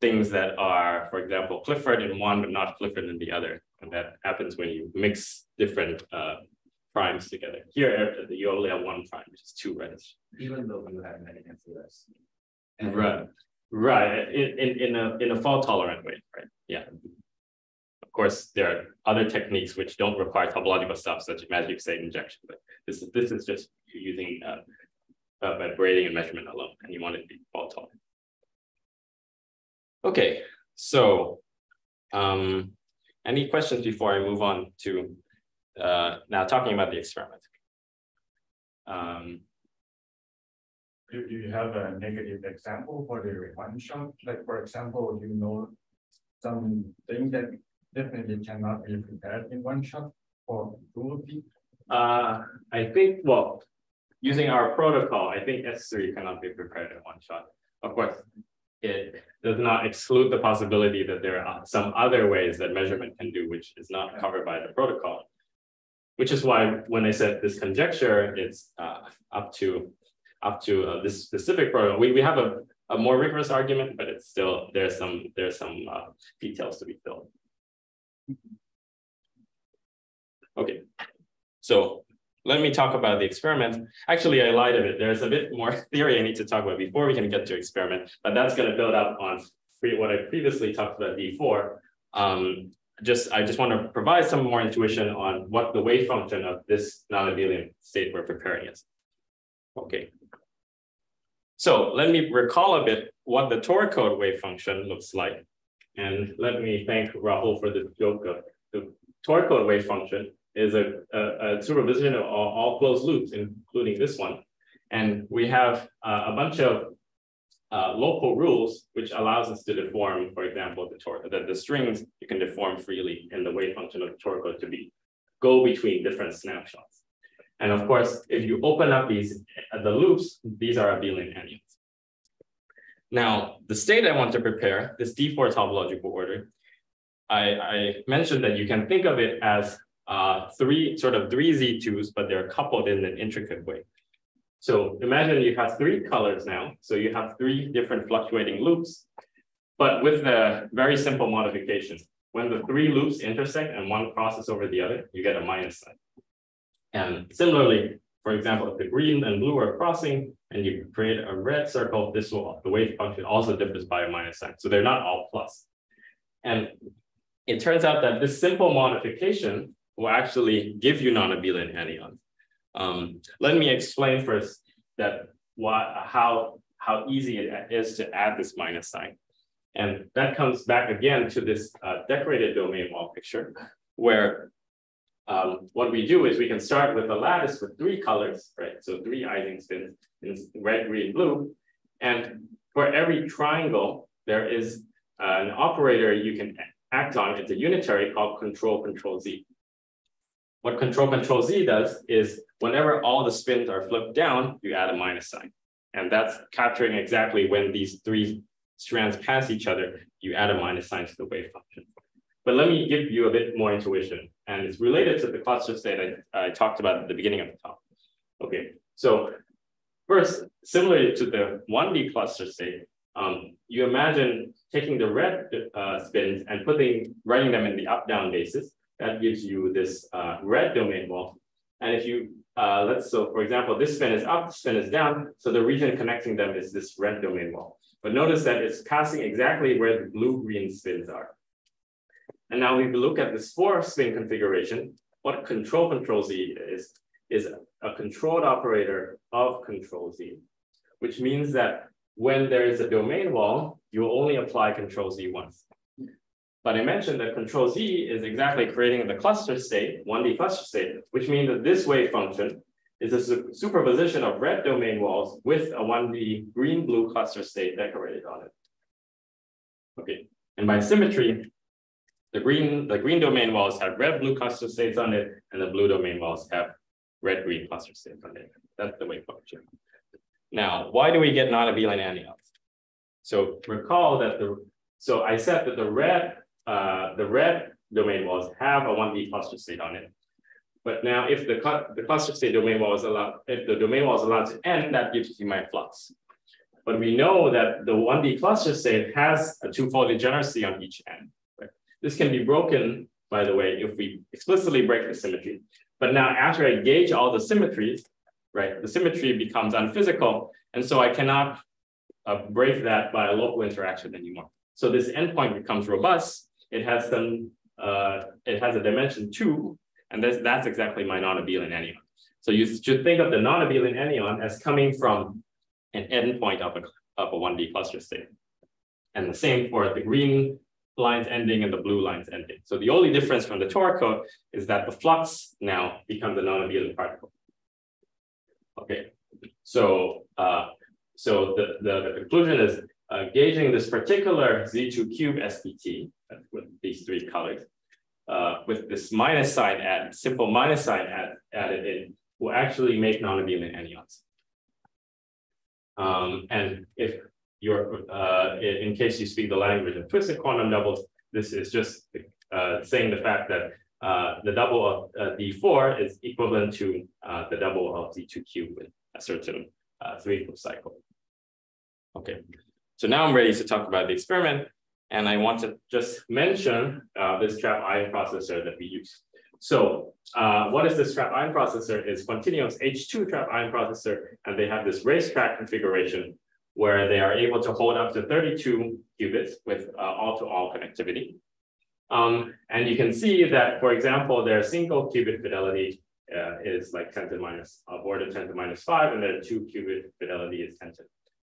things that are, for example, Clifford in one, but not Clifford in the other. And that happens when you mix different uh, primes together. Here, you only have one prime, which is two reds. Even though you have many answers. Right. Right, in, in, in a in a fault tolerant way, right? Yeah. Of course, there are other techniques which don't require topological stuff, such as magic state injection, but this is this is just using uh, uh, by braiding and measurement alone, and you want it to be fault tolerant. Okay, so Um, any questions before I move on to uh, now talking about the experiment? Um, do, do you have a negative example for the one shot? Like, for example, you know something that definitely cannot be prepared in one shot for fluidity? Uh, I think, well, using our protocol, I think S3 cannot be prepared in one shot. Of course, it does not exclude the possibility that there are some other ways that measurement can do, which is not covered by the protocol. Which is why when I said this conjecture, it's uh, up to up to uh, this specific protocol. We, we have a, a more rigorous argument, but it's still there's some there's some uh, details to be filled. Okay, so let me talk about the experiment. Actually, I lied a bit. There's a bit more theory I need to talk about before we can get to experiment, but that's going to build up on what I previously talked about D4. Um, just I just want to provide some more intuition on what the wave function of this non-abelian state we're preparing is. Okay. So let me recall a bit what the toric code wave function looks like. And let me thank Rahul for the joke the toric code wave function is a, a, a superposition of all, all, closed loops, including this one. And we have uh, a bunch of uh, local rules, which allows us to deform, for example, the, the, the strings you can deform freely in the wave function of the Tor to be go between different snapshots. And of course, if you open up these uh, the loops, these are abelian anyons. Now, the state I want to prepare, this D4 topological order, I, I mentioned that you can think of it as uh, three sort of three Z2s, but they're coupled in an intricate way. So imagine you have three colors now. So you have three different fluctuating loops, but with a very simple modification. When the three loops intersect and one crosses over the other, you get a minus sign. And similarly, for example, if the green and blue are crossing and you create a red circle, this will, the wave function also differs by a minus sign. So they're not all plus. And it turns out that this simple modification will actually give you non-abelian anyons. Um, let me explain first that what, how, how easy it is to add this minus sign. And that comes back again to this uh, decorated domain wall picture, where um, what we do is we can start with a lattice with three colors, right? So three Ising spins in red, green, blue. And for every triangle, there is uh, an operator you can act on. It's a unitary called control control Z. What control control Z does is whenever all the spins are flipped down, you add a minus sign. And that's capturing exactly when these three strands pass each other, you add a minus sign to the wave function. But let me give you a bit more intuition. And it's related to the cluster state I, I talked about at the beginning of the talk. Okay, so first, similar to the 1D cluster state, um, you imagine taking the red uh, spins and putting writing them in the up-down basis that gives you this uh, red domain wall. And if you, uh, let's, so for example, this spin is up, spin is down, so the region connecting them is this red domain wall. But notice that it's passing exactly where the blue-green spins are. And now we look at this four spin configuration, what control control Z is, is a controlled operator of control Z, which means that when there is a domain wall, you only apply control Z once. But I mentioned that control Z is exactly creating the cluster state, 1D cluster state, which means that this wave function is a su superposition of red domain walls with a 1D green-blue cluster state decorated on it. Okay, and by symmetry, the green, the green domain walls have red-blue cluster states on it, and the blue domain walls have red-green cluster states on it. That's the wave function. Now, why do we get non-abelian anyons? So recall that the, so I said that the red uh, the red domain walls have a 1D cluster state on it. But now if the, cl the cluster state domain wall is allowed, if the domain wall is allowed to end, that gives you my flux. But we know that the 1D cluster state has a twofold degeneracy on each end. This can be broken, by the way, if we explicitly break the symmetry. But now after I gauge all the symmetries, right, the symmetry becomes unphysical. And so I cannot uh, break that by a local interaction anymore. So this endpoint becomes robust it has some, uh, it has a dimension two, and that's, that's exactly my non-abelian anyon. So you should think of the non-abelian anyon as coming from an endpoint of a, of a 1D cluster state. And the same for the green lines ending and the blue lines ending. So the only difference from the toric code is that the flux now becomes a non-abelian particle. Okay, so uh, so the, the, the conclusion is uh, gauging this particular Z2 cube SPT with these three colors uh, with this minus sign add, simple minus sign add, added in will actually make non-abelian anyons. Um, and if you're, uh, in case you speak the language of twisted quantum doubles, this is just uh, saying the fact that uh, the double of uh, D4 is equivalent to uh, the double of D2 cube with a certain uh, three cycle. Okay, so now I'm ready to talk about the experiment. And I want to just mention this trap ion processor that we use. So uh, what is this trap ion processor? Is Quantinuum's H2 trap ion processor, and they have this racetrack configuration where they are able to hold up to 32 qubits with uh, all-to-all -all connectivity. Um, and you can see that, for example, their single qubit fidelity uh, is like 10 to minus of order 10 to minus 5, and their two qubit fidelity is 10 to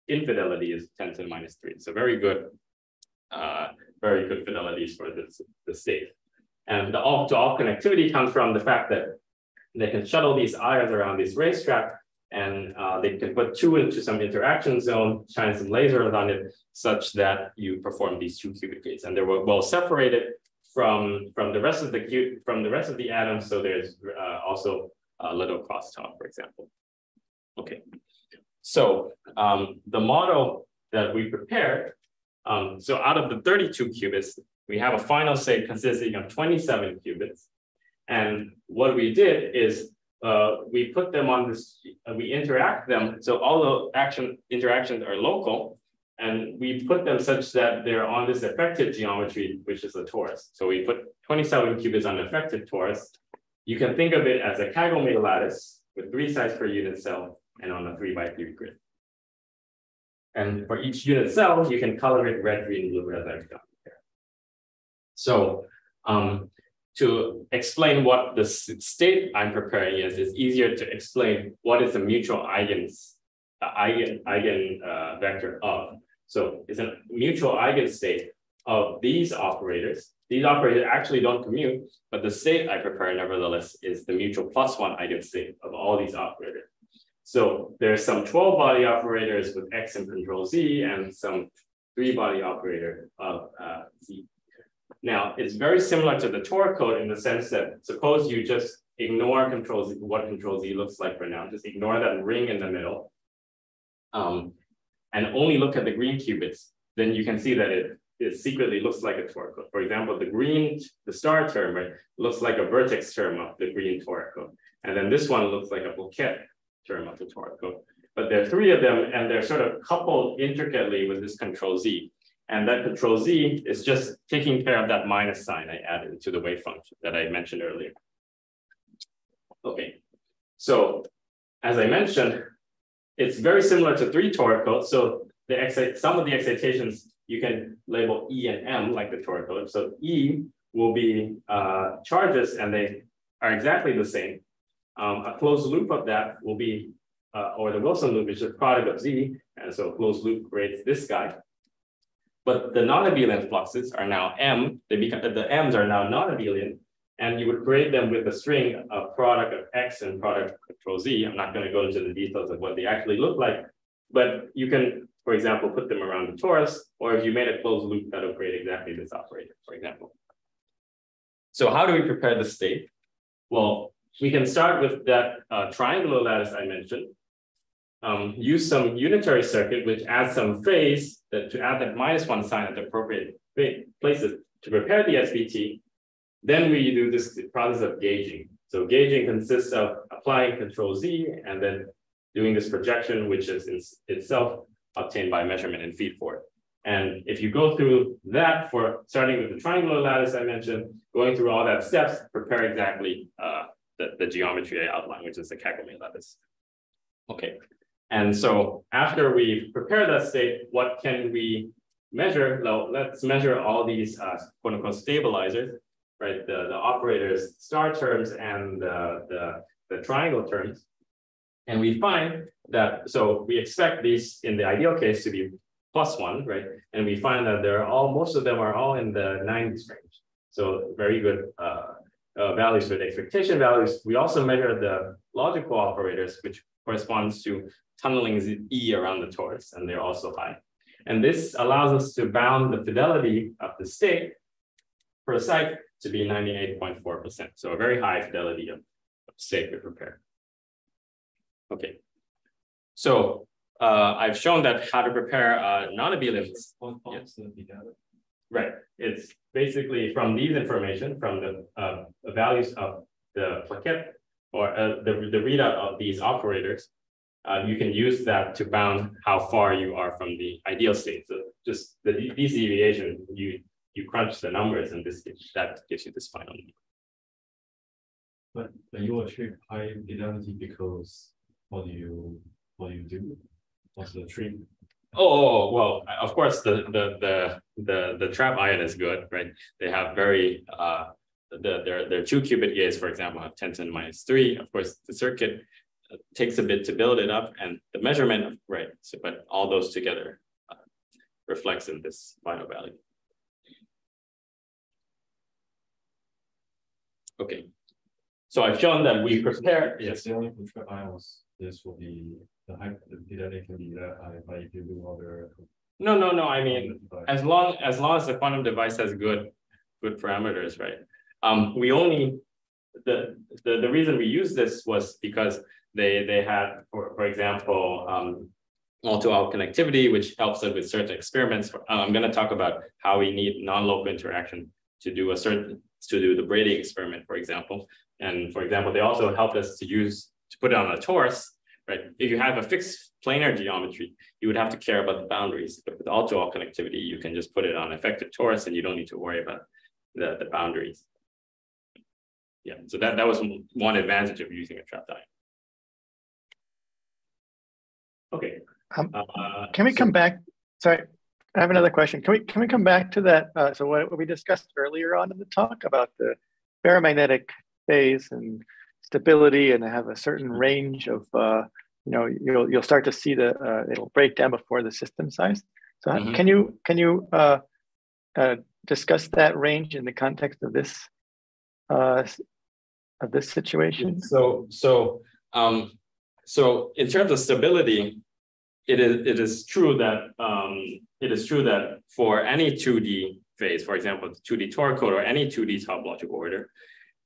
infidelity is 10 to the minus 3. So very good, uh, very good fidelities for this, the state. And the all-to-all connectivity comes from the fact that they can shuttle these ions around this racetrack and uh, they can put two into some interaction zone, shine some lasers on it, such that you perform these two qubit gates. And they're well separated from, from the rest of the from the rest of the atoms. So there's uh, also a little crosstalk, for example. Okay, so um, the model that we prepared, um, so out of the 32 qubits, we have a final state consisting of 27 qubits. And what we did is uh, we put them on this, uh, we interact them. So all the action interactions are local and we put them such that they're on this effective geometry, which is a torus. So we put 27 qubits on the effective torus. You can think of it as a Kagome lattice with three sides per unit cell and on a three by three grid. And for each unit cell, you can color it red, green, blue, as I've done here. So um, to explain what the state I'm preparing is, it's easier to explain what is the mutual eigens, uh, eigen, eigen uh, vector of. So it's a mutual eigenstate of these operators. These operators actually don't commute, but the state I prepare nevertheless is the mutual plus one eigenstate of all these operators. So there's some 12 body operators with X and control Z and some three body operator of uh, Z. Now it's very similar to the toric code in the sense that suppose you just ignore control Z, what control Z looks like for now, just ignore that ring in the middle. Um, and only look at the green qubits, then you can see that it, it secretly looks like a toric code. For example, the green, the star term, right, looks like a vertex term of the green toric code. And then this one looks like a plaquette term of the toric code. But there are three of them, and they're sort of coupled intricately with this control Z. And that control Z is just taking care of that minus sign I added to the wave function that I mentioned earlier. Okay, so as I mentioned, it's very similar to three toric codes. So the some of the excitations you can label E and M like the toric code. So E will be uh, charges and they are exactly the same. Um, a closed loop of that will be, uh, or the Wilson loop is just product of Z. And so closed loop creates this guy. But the non-abelian fluxes are now M, they become, the M's are now non-abelian, and you would create them with a string of product of X and product of control Z. I'm not going to go into the details of what they actually look like, but you can, for example, put them around the torus, or if you made a closed loop, that'll create exactly this operator, for example. So how do we prepare the state? Well, we can start with that uh, triangular lattice I mentioned, um, use some unitary circuit, which adds some phase that to add that minus one sign at the appropriate places to prepare the SPT. Then we do this process of gauging. So gauging consists of applying control Z and then doing this projection, which is in itself obtained by measurement and feed forward. And if you go through that for starting with the triangular lattice I mentioned, going through all that steps, prepare exactly uh, the, the geometry I outlined, which is the Kagome lattice. Okay, and so after we prepare that state, what can we measure? Well, let's measure all these uh, quote unquote stabilizers, right? The, the operators, star terms and the, the, the triangle terms. And we find that, so we expect these in the ideal case to be plus one, right? And we find that they're all, most of them are all in the 90s range. So very good uh, uh, values for the expectation values. We also measure the logical operators, which corresponds to tunneling is E around the torus, and they're also high. And this allows us to bound the fidelity of the state per site to be 98.4%. So a very high fidelity of, of state we prepare. Okay. So uh, I've shown that how to prepare uh, non-abelian. Yes. Right. It's basically from these information, from the uh, values of the plaquette or uh, the, the readout of these operators, uh, you can use that to bound how far you are from the ideal state. So just the these deviation, you you crunch the numbers and this that gives you this final number. But, but you achieve high fidelity because what do you what do you do? What's the trick? Oh well, of course the the the the the trap ion is good, right? They have very uh the their their two qubit gates, for example, have 10 to the minus three. Of course, the circuit takes a bit to build it up, and the measurement, of, right? So, but all those together uh, reflects in this final value. Okay, so I've shown that we prepare. Yes, the only trap ions. This will be the high the data can be that high, but if you do other. No, no, no. I mean, as long as long as the quantum device has good good parameters, right? Um, we only the, the the reason we use this was because they they had, for, for example, um, all-to-all connectivity, which helps us with certain experiments. I'm going to talk about how we need non-local interaction to do a certain to do the braiding experiment, for example. And for example, they also helped us to use to put it on a torus, right? If you have a fixed planar geometry, you would have to care about the boundaries. But with all-to-all connectivity, you can just put it on effective torus, and you don't need to worry about the, the boundaries yeah, so that, that was one advantage of using a trap ion. Okay. Um, uh, can we so, come back? Sorry, I have another question. Can we can we come back to that? Uh, so what, what we discussed earlier on in the talk about the ferromagnetic phase and stability, and have a certain mm-hmm. range of uh, you know you'll you'll start to see the uh, it'll break down before the system size. So mm -hmm. can you can you uh, uh, discuss that range in the context of this uh, of this situation? So, so, um, so in terms of stability, it is it is true that um, it is true that for any 2D phase, for example, 2D toric code or any 2D topological order,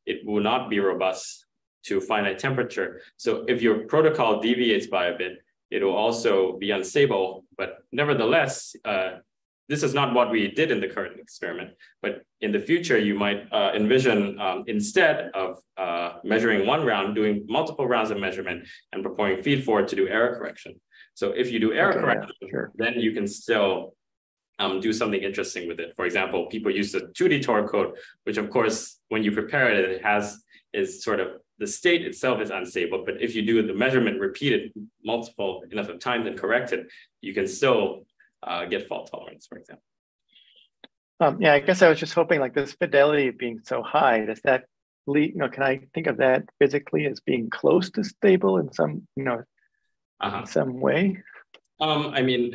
it will not be robust to finite temperature. So if your protocol deviates by a bit, it will also be unstable. But nevertheless, uh, this is not what we did in the current experiment, but in the future, you might uh, envision um, instead of uh, measuring one round, doing multiple rounds of measurement and performing feed forward to do error correction. So if you do error okay, correction, yeah, sure. then you can still um, do something interesting with it. For example, people use the 2D toric code, which of course, when you prepare it, it has is sort of the state itself is unstable. But if you do the measurement repeated multiple enough of times and correct it, you can still get fault tolerance, for example. Um, yeah, I guess I was just hoping like this fidelity being so high, does that lead, you know, can I think of that physically as being close to stable in some, you know, uh-huh. in some way? Um, I mean,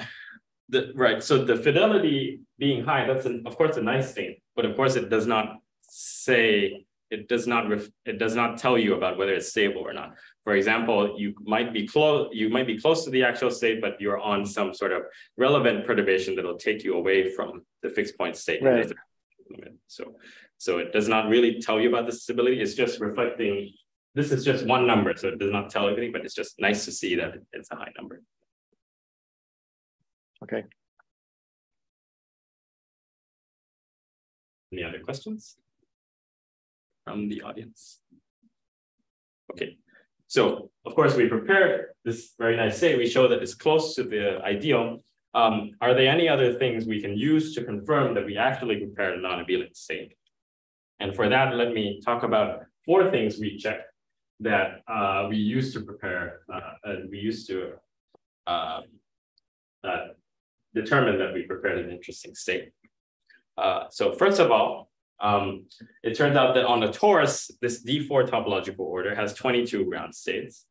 the right. So the fidelity being high, that's an, of course a nice thing, but of course it does not say it does not ref- it does not tell you about whether it's stable or not. For example, you might be close you might be close to the actual state, but you're on some sort of relevant perturbation that'll take you away from the fixed point state. Right. So so it does not really tell you about the stability. It's just reflecting. This is just one number, so it does not tell everything, but it's just nice to see that it's a high number. Okay. Any other questions? from the audience? Okay, so of course we prepared this very nice say. We show that it's close to the ideal. Um, are there any other things we can use to confirm that we actually prepared a non-abelian state? And for that, let me talk about four things we checked that uh, we used to prepare, uh, and we used to uh, uh, determine that we prepared an interesting state. Uh, so first of all, um, it turns out that on a torus, this D4 topological order has 22 ground states.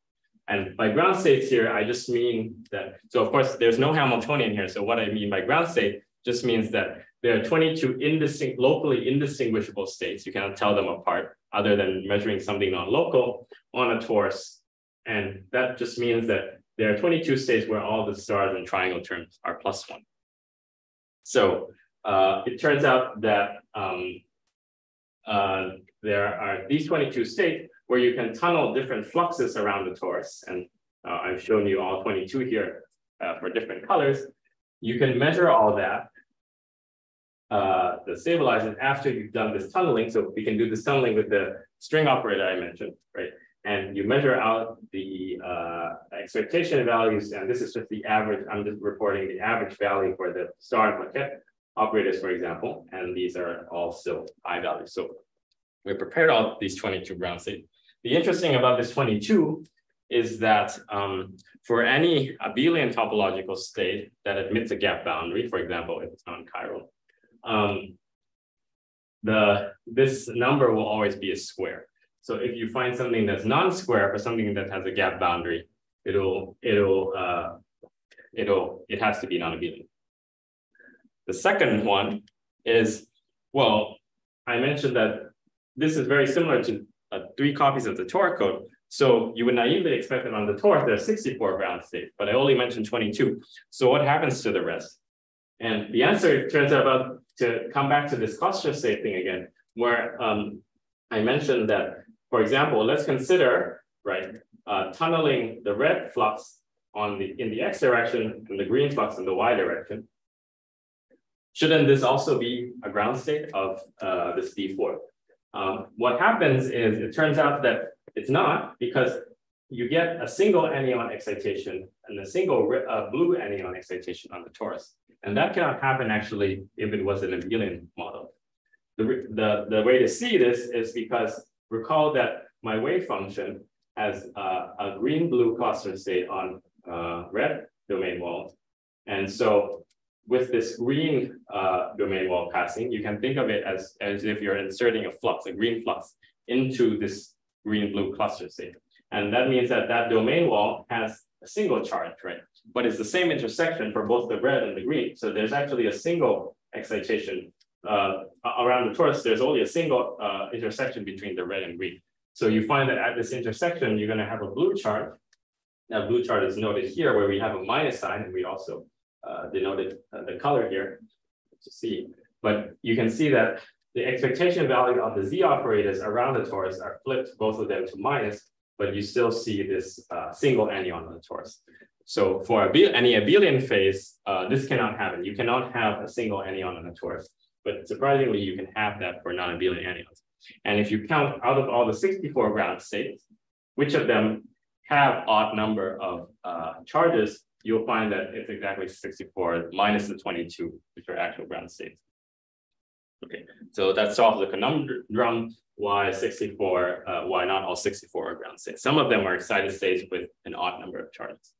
And by ground states here, I just mean that, so of course, there's no Hamiltonian here. So what I mean by ground state just means that there are 22 indistinct, locally indistinguishable states. You cannot tell them apart other than measuring something non-local on a torus. And that just means that there are 22 states where all the stars and triangle terms are plus one. So uh, it turns out that um, uh, there are these 22 states where you can tunnel different fluxes around the torus. And uh, I've shown you all 22 here uh, for different colors. You can measure all that, uh, the stabilizers after you've done this tunneling. So we can do this tunneling with the string operator I mentioned, right? And you measure out the uh, expectation values, and this is just the average. I'm just reporting the average value for the star and operators, for example, and these are all still high values. So we prepared all these 22 ground state. The interesting about this 22 is that um, for any abelian topological state that admits a gap boundary, for example, if it's non-chiral, um, the this number will always be a square. So if you find something that's non-square for something that has a gap boundary, it'll it'll uh, it'll it has to be non-abelian. The second one is well, I mentioned that this is very similar to uh, three copies of the toric code. So you would naively expect that on the toric there are 64 ground states, but I only mentioned 22. So what happens to the rest? And the answer turns out about to come back to this cluster state thing again, where um, I mentioned that, for example, let's consider, right, uh, tunneling the red flux on the in the x direction and the green flux in the y direction. Shouldn't this also be a ground state of uh, this D4? Um, what happens is it turns out that it's not because you get a single anyon excitation and a single uh, blue anyon excitation on the torus. And that cannot happen actually if it was an abelian model. The, the, the way to see this is because recall that my wave function has uh, a green-blue cluster state on uh, red domain wall. And so with this green uh, domain wall passing, you can think of it as, as if you're inserting a flux, a green flux, into this green-blue cluster state. And that means that that domain wall has a single charge, right? But it's the same intersection for both the red and the green. So there's actually a single excitation uh, around the torus. There's only a single uh, intersection between the red and green. So you find that at this intersection, you're going to have a blue charge. That blue charge is noted here where we have a minus sign, and we also uh, denoted uh, the color here to see. But you can see that the expectation value of the z operators around the torus are flipped, both of them to minus, but you still see this uh, single anyon on the torus. So for any abelian phase, uh, this cannot happen. You cannot have a single anyon on the torus, but surprisingly, you can have that for non-abelian anyons. And if you count out of all the 64 ground states, which of them have odd number of uh, charges, you'll find that it's exactly 64 minus the 22, which are actual ground states. Okay, so that solves the conundrum why 64, uh, why not all 64 are ground states. Some of them are excited states with an odd number of charges.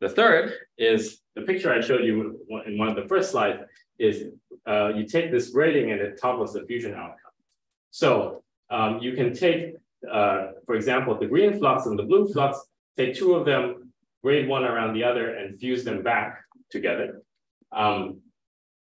The third is the picture I showed you in one of the first slides is uh, you take this braiding and it toggles the fusion outcome. So um, you can take, uh, for example, the green flux and the blue flux, take two of them, braid one around the other and fuse them back together. Um,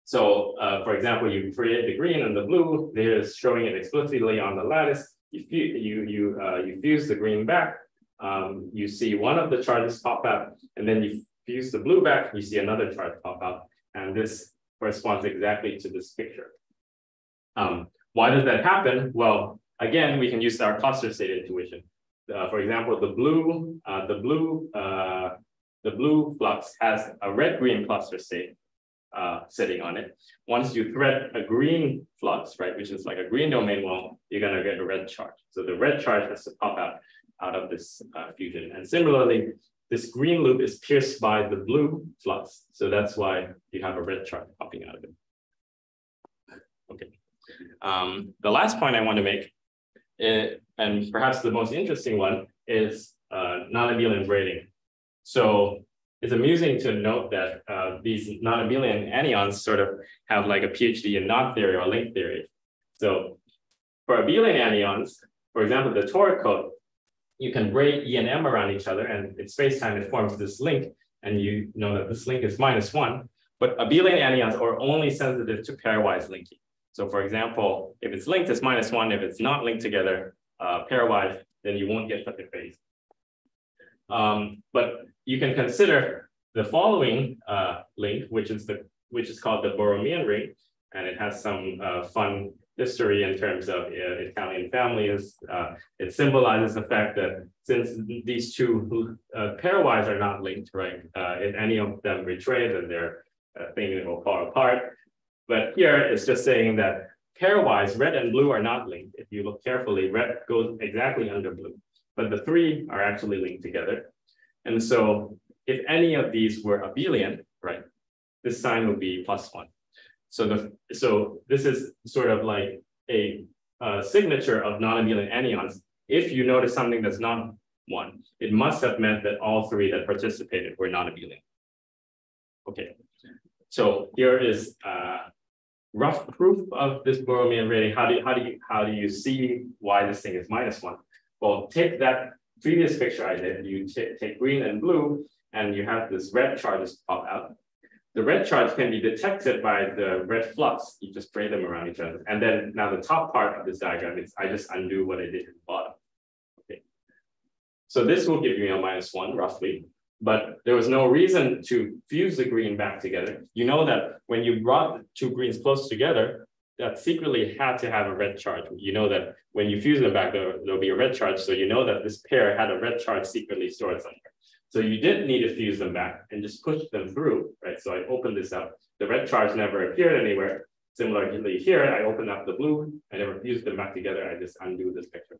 so uh, for example, you create the green and the blue, they're showing it explicitly on the lattice. You, you, you, uh, you fuse the green back, um, you see one of the charges pop out, and then you fuse the blue back, you see another charge pop out. And this corresponds exactly to this picture. Um, why does that happen? Well, again, we can use our cluster state intuition. Uh, for example, the blue, uh, the blue, uh, the blue flux has a red-green cluster state uh, sitting on it. Once you thread a green flux, right, which is like a green domain wall, you're gonna get a red charge. So the red charge has to pop out out of this uh, fusion. And similarly, this green loop is pierced by the blue flux. So that's why you have a red charge popping out of it. Okay. Um, the last point I want to make, it, and perhaps the most interesting one, is uh, non-abelian braiding. So it's amusing to note that uh, these non-abelian anyons sort of have like a PhD in knot theory or link theory. So for abelian anyons, for example, the toric code, you can braid E and M around each other and in space-time it forms this link and you know that this link is minus one, but abelian anyons are only sensitive to pairwise linking. So for example, if it's linked, it's minus one. If it's not linked together uh, pairwise, then you won't get such a phase. Um, but you can consider the following uh, link, which is the which is called the Borromean ring, and it has some uh, fun history in terms of uh, Italian families. Uh, it symbolizes the fact that since these two uh, pairwise are not linked, right? If any of them betray, then their uh, thing will fall apart. But here it's just saying that pairwise, red and blue are not linked. If you look carefully, red goes exactly under blue, but the three are actually linked together. And so if any of these were abelian, right, this sign would be plus one. So the so this is sort of like a, a signature of non-abelian anions. If you notice something that's not one, it must have meant that all three that participated were non-abelian. Okay, so here is uh, rough proof of this Borromean braiding. How do you, how do you how do you see why this thing is minus one? Well, take that previous picture I did. You take green and blue, and you have this red charges pop out. The red charge can be detected by the red flux. You just spray them around each other. And then now the top part of this diagram is I just undo what I did at the bottom. Okay. So this will give you a minus one roughly, but there was no reason to fuse the green back together. You know that when you brought the two greens close together, that secretly had to have a red charge. You know that when you fuse them back, there, there'll be a red charge. So you know that this pair had a red charge secretly stored somewhere. So you didn't need to fuse them back and just push them through, right? So I opened this up. The red charge never appeared anywhere. Similarly here, I open up the blue, I never fused them back together. I just undo this picture.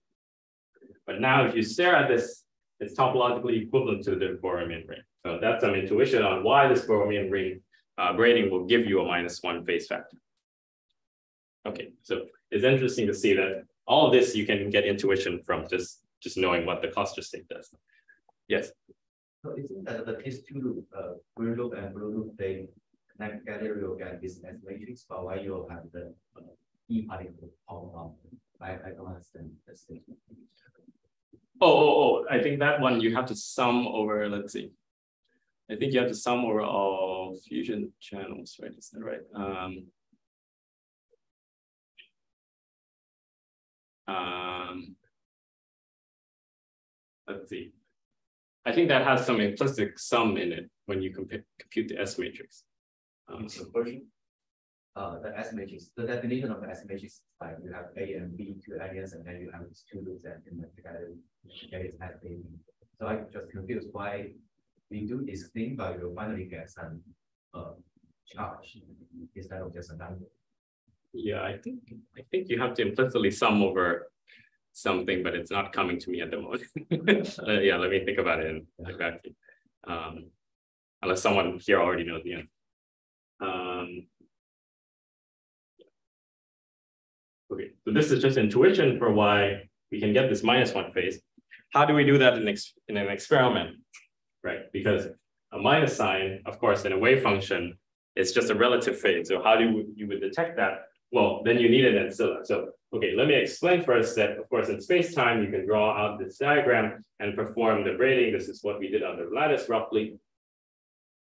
But now if you stare at this, it's topologically equivalent to the Borromean ring. So that's some intuition on why this Borromean ring uh, braiding will give you a minus one phase factor. Okay, so it's interesting to see that all of this you can get intuition from just, just knowing what the cluster state does. Yes. So isn't that the case two loop, uh, green loop and blue loop, they connect you get this matrix, but why you have the uh, E particle up? I, I don't understand the statement. Oh, oh, oh, I think that one you have to sum over, let's see. I think you have to sum over all fusion channels, right? Is that right? Um, um, let's see. I think that has some implicit sum in it when you compute, the S matrix. Um. Uh, the S matrix, the definition of the S matrix like you have A and B two areas, and then you have these two loops that in together get it as A. So I'm just confused why we do this thing, but you finally get some uh, charge instead of just a number. Yeah, I think I think you have to implicitly sum over something, but it's not coming to me at the moment. uh, yeah, let me think about it and. Um, unless someone here already knows the answer. Um, okay, so this is just intuition for why we can get this minus one phase. How do we do that in, in an experiment, right? Because a minus sign, of course, in a wave function, it's just a relative phase. So how do you, you would detect that? Well, then you need an ancilla. So Okay, let me explain first that, of course, in space-time, you can draw out this diagram and perform the braiding. This is what we did on the lattice roughly.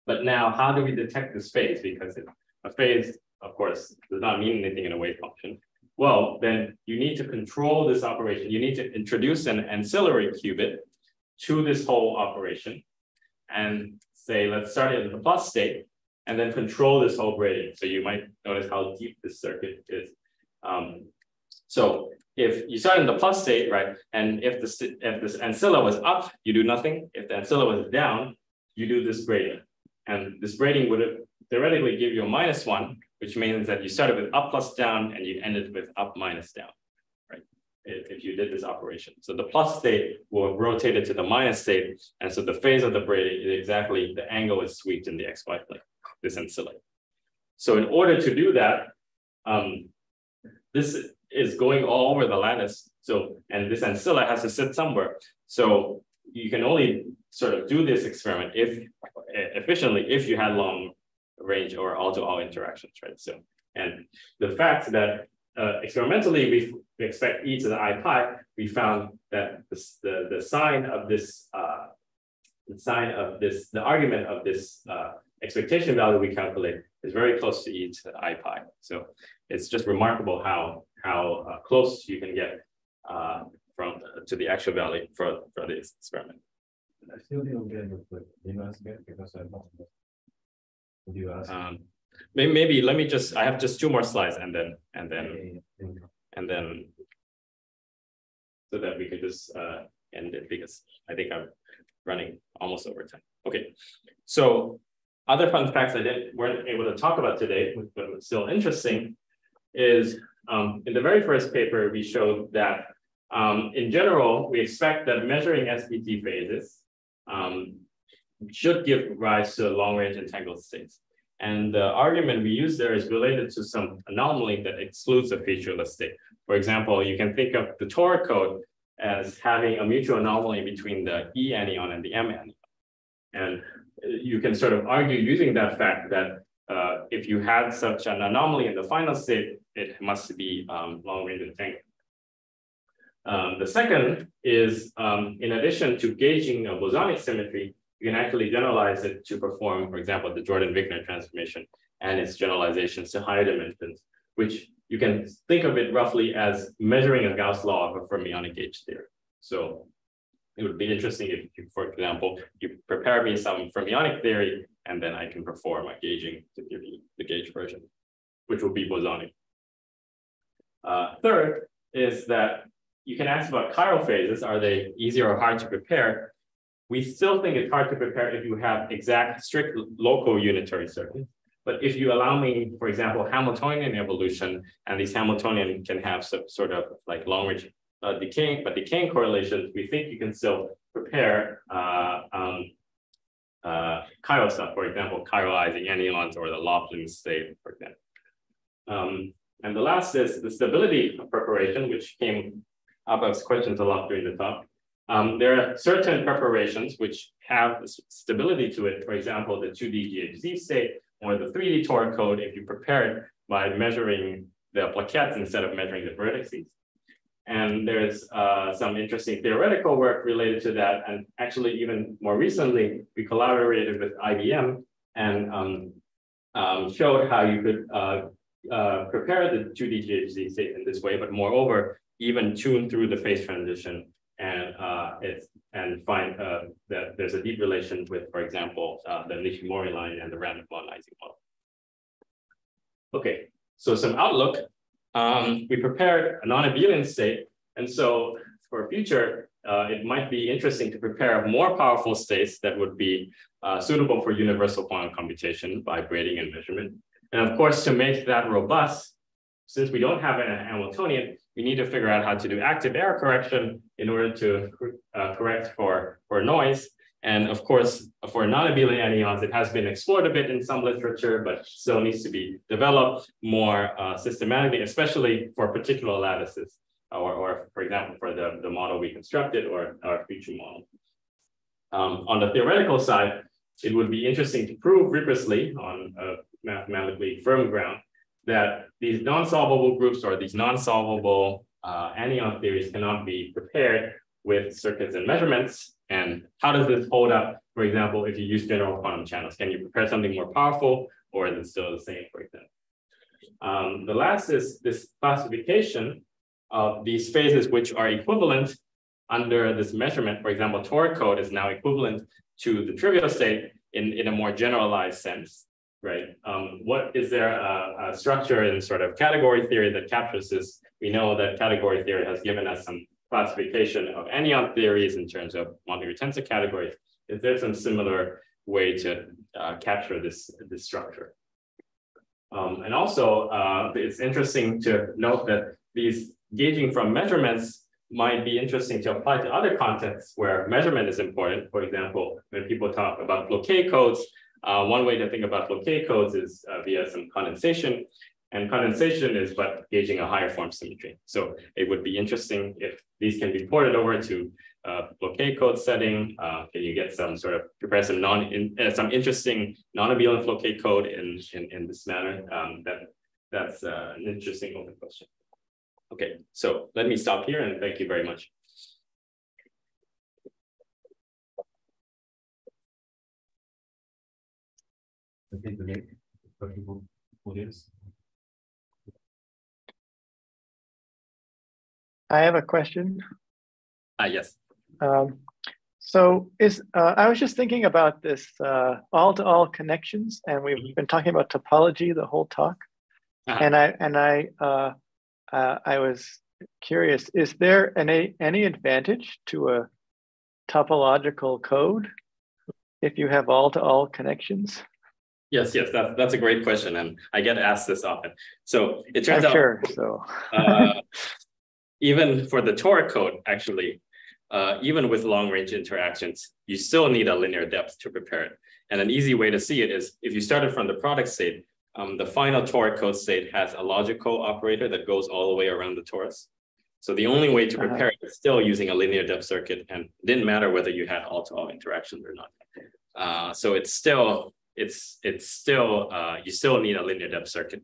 But now, how do we detect this phase? Because a phase, of course, does not mean anything in a wave function. Well, then you need to control this operation. You need to introduce an ancillary qubit to this whole operation and say, let's start it in the plus state and then control this whole braiding. So you might notice how deep this circuit is. Um, so if you start in the plus state, right, and if this if this ancilla was up, you do nothing. If the ancilla was down, you do this braiding. And this braiding would theoretically give you a minus one, which means that you started with up plus down and you ended with up minus down, right? If, you did this operation. So the plus state will rotate it to the minus state. And so the phase of the braid is exactly the angle is swept in the XY plane, this ancilla. So in order to do that, um, this is going all over the lattice. So, and this ancilla has to sit somewhere. So you can only sort of do this experiment if efficiently if you had long range or all-to-all interactions, right? So, and the fact that uh, experimentally we, we expect e to the i pi, we found that the, the sign of this, uh, the sign of this, the argument of this uh, expectation value we calculate is very close to e to the i pi. So it's just remarkable how, how uh, close you can get uh, from to the actual value for, for this experiment. I still didn't get it, but you because I don't Would you ask? Um, maybe, maybe let me just, I have just two more slides and then, and then, and then so that we could just uh, end it because I think I'm running almost over time. Okay, so other fun facts I didn't weren't able to talk about today, but was still interesting, is um, in the very first paper we showed that um, in general we expect that measuring SPT phases um, should give rise to long range entangled states. And the argument we use there is related to some anomaly that excludes a featureless state. For example, you can think of the toric code as having a mutual anomaly between the E anyon and the M anyon. And you can sort of argue using that fact that uh, if you had such an anomaly in the final state, it must be um, long range entangled. Um, the second is, um, in addition to gauging a bosonic symmetry, you can actually generalize it to perform, for example, the Jordan-Wigner transformation and its generalizations to higher dimensions, which you can think of it roughly as measuring a Gauss law of a fermionic gauge theory. So it would be interesting if, you, for example, you prepare me some fermionic theory, and then I can perform a gauging to give you the gauge version, which will be bosonic. Uh, third is that you can ask about chiral phases. Are they easier or hard to prepare? We still think it's hard to prepare if you have exact strict local unitary circuits. But if you allow me, for example, Hamiltonian evolution, and these Hamiltonian can have some sort of like long range uh, decaying, but decaying correlations, we think you can still prepare uh, um, uh, chiral stuff, for example, chiral Ising anyons or the Laplace state, for example. Um, and the last is the stability of preparation, which came up as questions a lot during the talk. Um, there are certain preparations which have stability to it. For example, the 2D GHZ state or the 3D toric code, if you prepare it by measuring the plaquettes instead of measuring the vertices. And there's uh, some interesting theoretical work related to that. And actually, even more recently, we collaborated with IBM and um, um, showed how you could uh, uh, prepare the 2D GHZ state in this way, but moreover, even tune through the phase transition and and find uh, that there's a deep relation with, for example, uh, the Nishimori line and the random bond Ising model. Okay, so some outlook. Um, we prepared a non-abelian state, and so for future, uh, it might be interesting to prepare more powerful states that would be uh, suitable for universal quantum computation by braiding and measurement. And of course, to make that robust, since we don't have an Hamiltonian, we need to figure out how to do active error correction in order to uh, correct for, for noise. And of course, for non-abelian anyons, it has been explored a bit in some literature, but still needs to be developed more uh, systematically, especially for particular lattices, or, or for example, for the, the model we constructed or our future model. Um, on the theoretical side, it would be interesting to prove rigorously on a mathematically firm ground that these non-solvable groups or these non-solvable uh, anyon theories cannot be prepared with circuits and measurements. And how does this hold up, for example, if you use general quantum channels? Can you prepare something more powerful or is it still the same, for example? Um, the last is this classification of these phases which are equivalent under this measurement. For example, toric code is now equivalent to the trivial state in, in a more generalized sense right? Um, what is there a, a, structure in sort of category theory that captures this? We know that category theory has given us some classification of anyon theories in terms of modular tensor categories. Is there some similar way to uh, capture this, this structure? Um, and also, uh, it's interesting to note that these gauging from measurements might be interesting to apply to other contexts where measurement is important. For example, when people talk about Floquet codes, uh, one way to think about Floquet codes is uh, via some condensation. And condensation is but gauging a higher form symmetry. So it would be interesting if these can be ported over to uh, Floquet code setting. Uh, can you get some sort of prepare some non in, uh, some interesting non-abelian Floquet code in, in in this manner? Um, that that's uh, an interesting open question. Okay, so let me stop here and thank you very much. I have a question. Ah, yes. Um, so is uh, I was just thinking about this uh, all-to-all connections, and we've mm-hmm. been talking about topology the whole talk. Uh -huh. And I and I uh, uh, I was curious: is there any any advantage to a topological code if you have all-to-all connections? Yes, yes, that's that's a great question, and I get asked this often. So it turns I'm out, sure. So uh, even for the toric code, actually, uh, even with long range interactions, you still need a linear depth to prepare it. And an easy way to see it is if you started from the product state, um, the final toric code state has a logical operator that goes all the way around the torus. So the only way to uh-huh. prepare uh -huh. it is still using a linear depth circuit and didn't matter whether you had all-to-all -all interactions or not. Uh, so it's still, it's, it's still, uh, you still need a linear depth circuit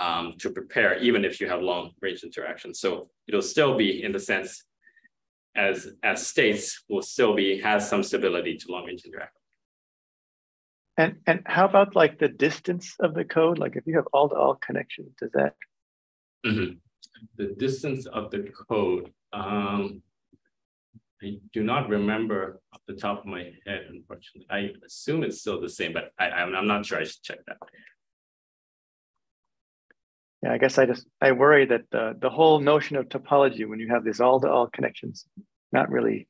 um, to prepare, even if you have long range interactions. So it'll still be in the sense as as states will still be has some stability to long range interaction. And and how about like the distance of the code? Like if you have all to all connections, does that? Mm -hmm. The distance of the code. Um, I do not remember off the top of my head, unfortunately. I assume it's still the same, but I, I'm, I'm not sure. I should check that. Yeah, I guess I just I worry that the the whole notion of topology when you have these all to all connections, not really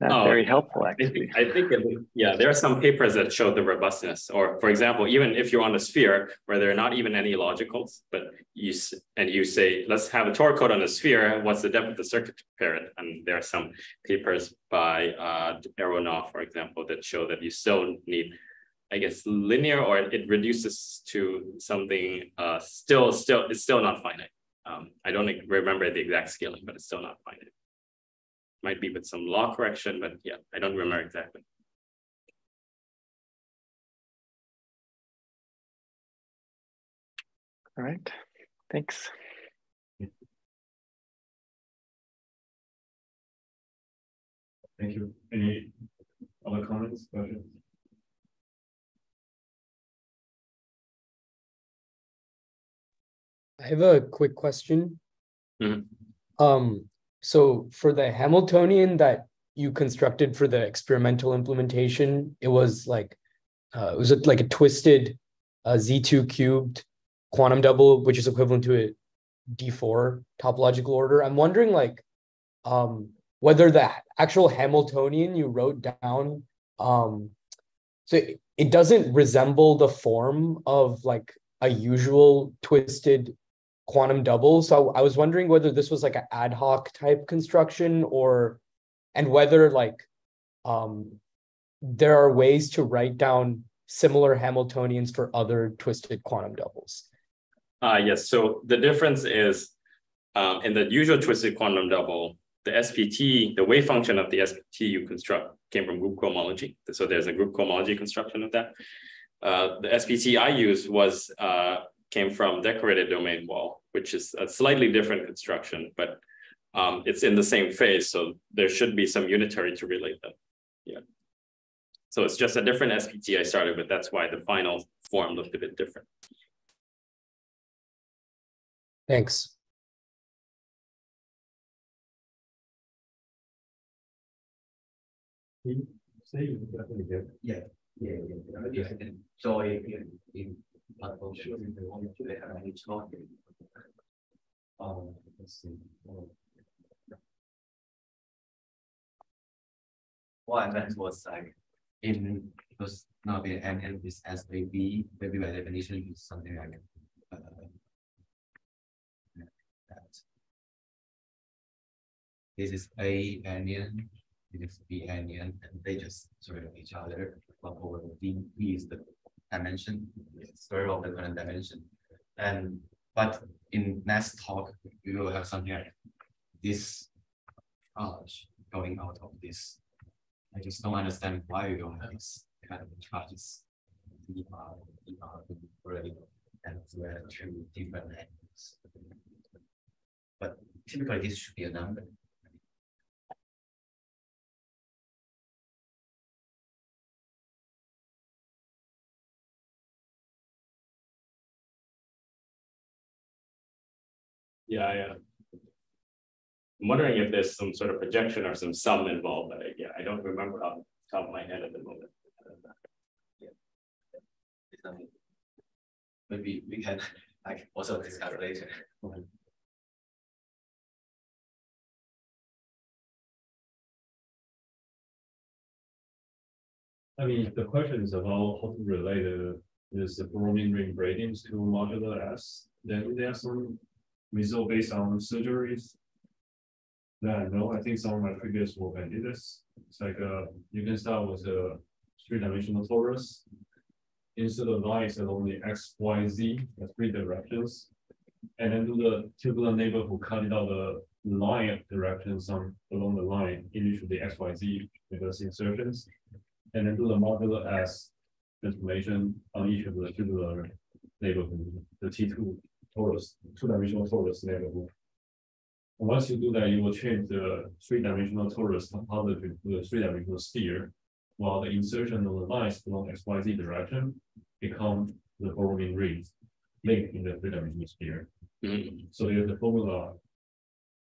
not oh, very helpful actually. I think, I think it, yeah, there are some papers that show the robustness. Or for example, even if you're on a sphere where there are not even any logicals, but you and you say, let's have a toric code on a sphere. What's the depth of the circuit to compare it? And there are some papers by uh, Aharonov, for example, that show that you still need I guess linear or it reduces to something uh, still still it's still not finite. Um, I don't remember the exact scaling, but it's still not finite. Might be with some law correction, but yeah, I don't remember exactly. All right, thanks. Thank you. Any other comments, questions? I have a quick question. Mm-hmm. Um, so for the Hamiltonian that you constructed for the experimental implementation, it was like uh, it was like a twisted uh, Z2 cubed quantum double, which is equivalent to a D4 topological order. I'm wondering like um, whether the actual Hamiltonian you wrote down, um, so it, it doesn't resemble the form of like a usual twisted quantum double. So I was wondering whether this was like an ad hoc type construction or, and whether like um, there are ways to write down similar Hamiltonians for other twisted quantum doubles. Uh, yes, so the difference is um, in the usual twisted quantum double, the SPT, the wave function of the SPT you construct came from group cohomology. So there's a group cohomology construction of that. Uh, the SPT I used was uh, came from decorated domain wall, which is a slightly different construction, but um, it's in the same phase. So there should be some unitary to relate them. Yeah. So it's just a different SPT I started with. That's why the final form looked a bit different. Thanks. Yeah, yeah, yeah. yeah. Joy in, Um, let's see. What I meant was like in because now the NN is SAB, maybe by definition is something like uh, that. This is A anyon, this is B anyon, and they just sort of each other. But over D, B is the dimension, story of the current dimension. And but in next talk, we will have something like this charge going out of this. I just don't understand why we don't have this kind of charges. and where two different angles. But typically this should be a number. Yeah, yeah. I'm wondering if there's some sort of projection or some sum involved, but I, yeah, I don't remember off the top of my head at the moment. Yeah. Maybe we can like also discuss later. I mean, the question is about how to relate the, this Borromean ring gradients to modular S. Then there are some result based on surgeries that I know. I think some of my previous work I did this. It's like uh, you can start with a three-dimensional torus. Instead of lines along the x, y, z, the three directions, and then do the tubular neighborhood cut it out the line directions on along the line initially x, y, z with insertions, and then do the modular S transformation on each of the tubular neighborhood, the T2 torus, two-dimensional torus neighborhood. Once you do that, you will change the three-dimensional torus topology to the three-dimensional sphere, while the insertion of the lines along XYZ direction become the Borromean rings linked in the three-dimensional sphere. Mm -hmm. So there's a formula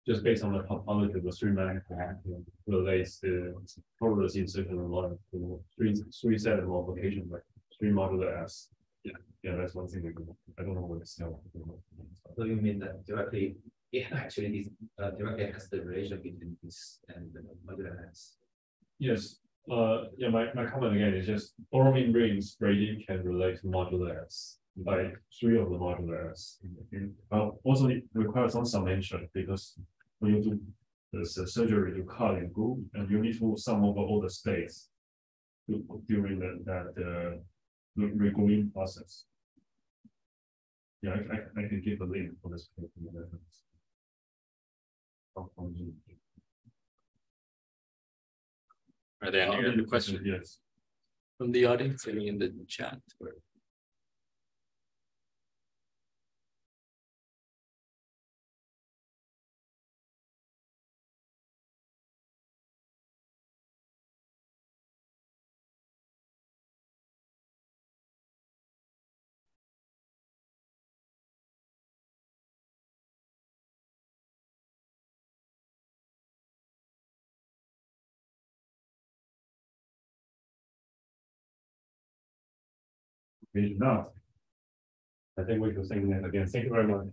just based on the topology of the three manifold relates the torus insertion of line to three three set of multiplication like three modular S. Yeah, yeah, that's one thing. I don't know what it's called. So you mean that directly, it actually is uh, directly has the relation between this and the modular S? Yes. Uh, yeah, my, my comment again is just Borromean rings gradient can relate to modular S by three of the modular S. Well, also it requires some summation because when you do the surgery, you cut and glue, and you need to sum over all the states during the, that uh, regluing process. Yeah, I, I, I can give a link for this. Are there any other questions? Yes. From the audience, any in the chat? Or... Do. I think we should sing that again. Thank you very much.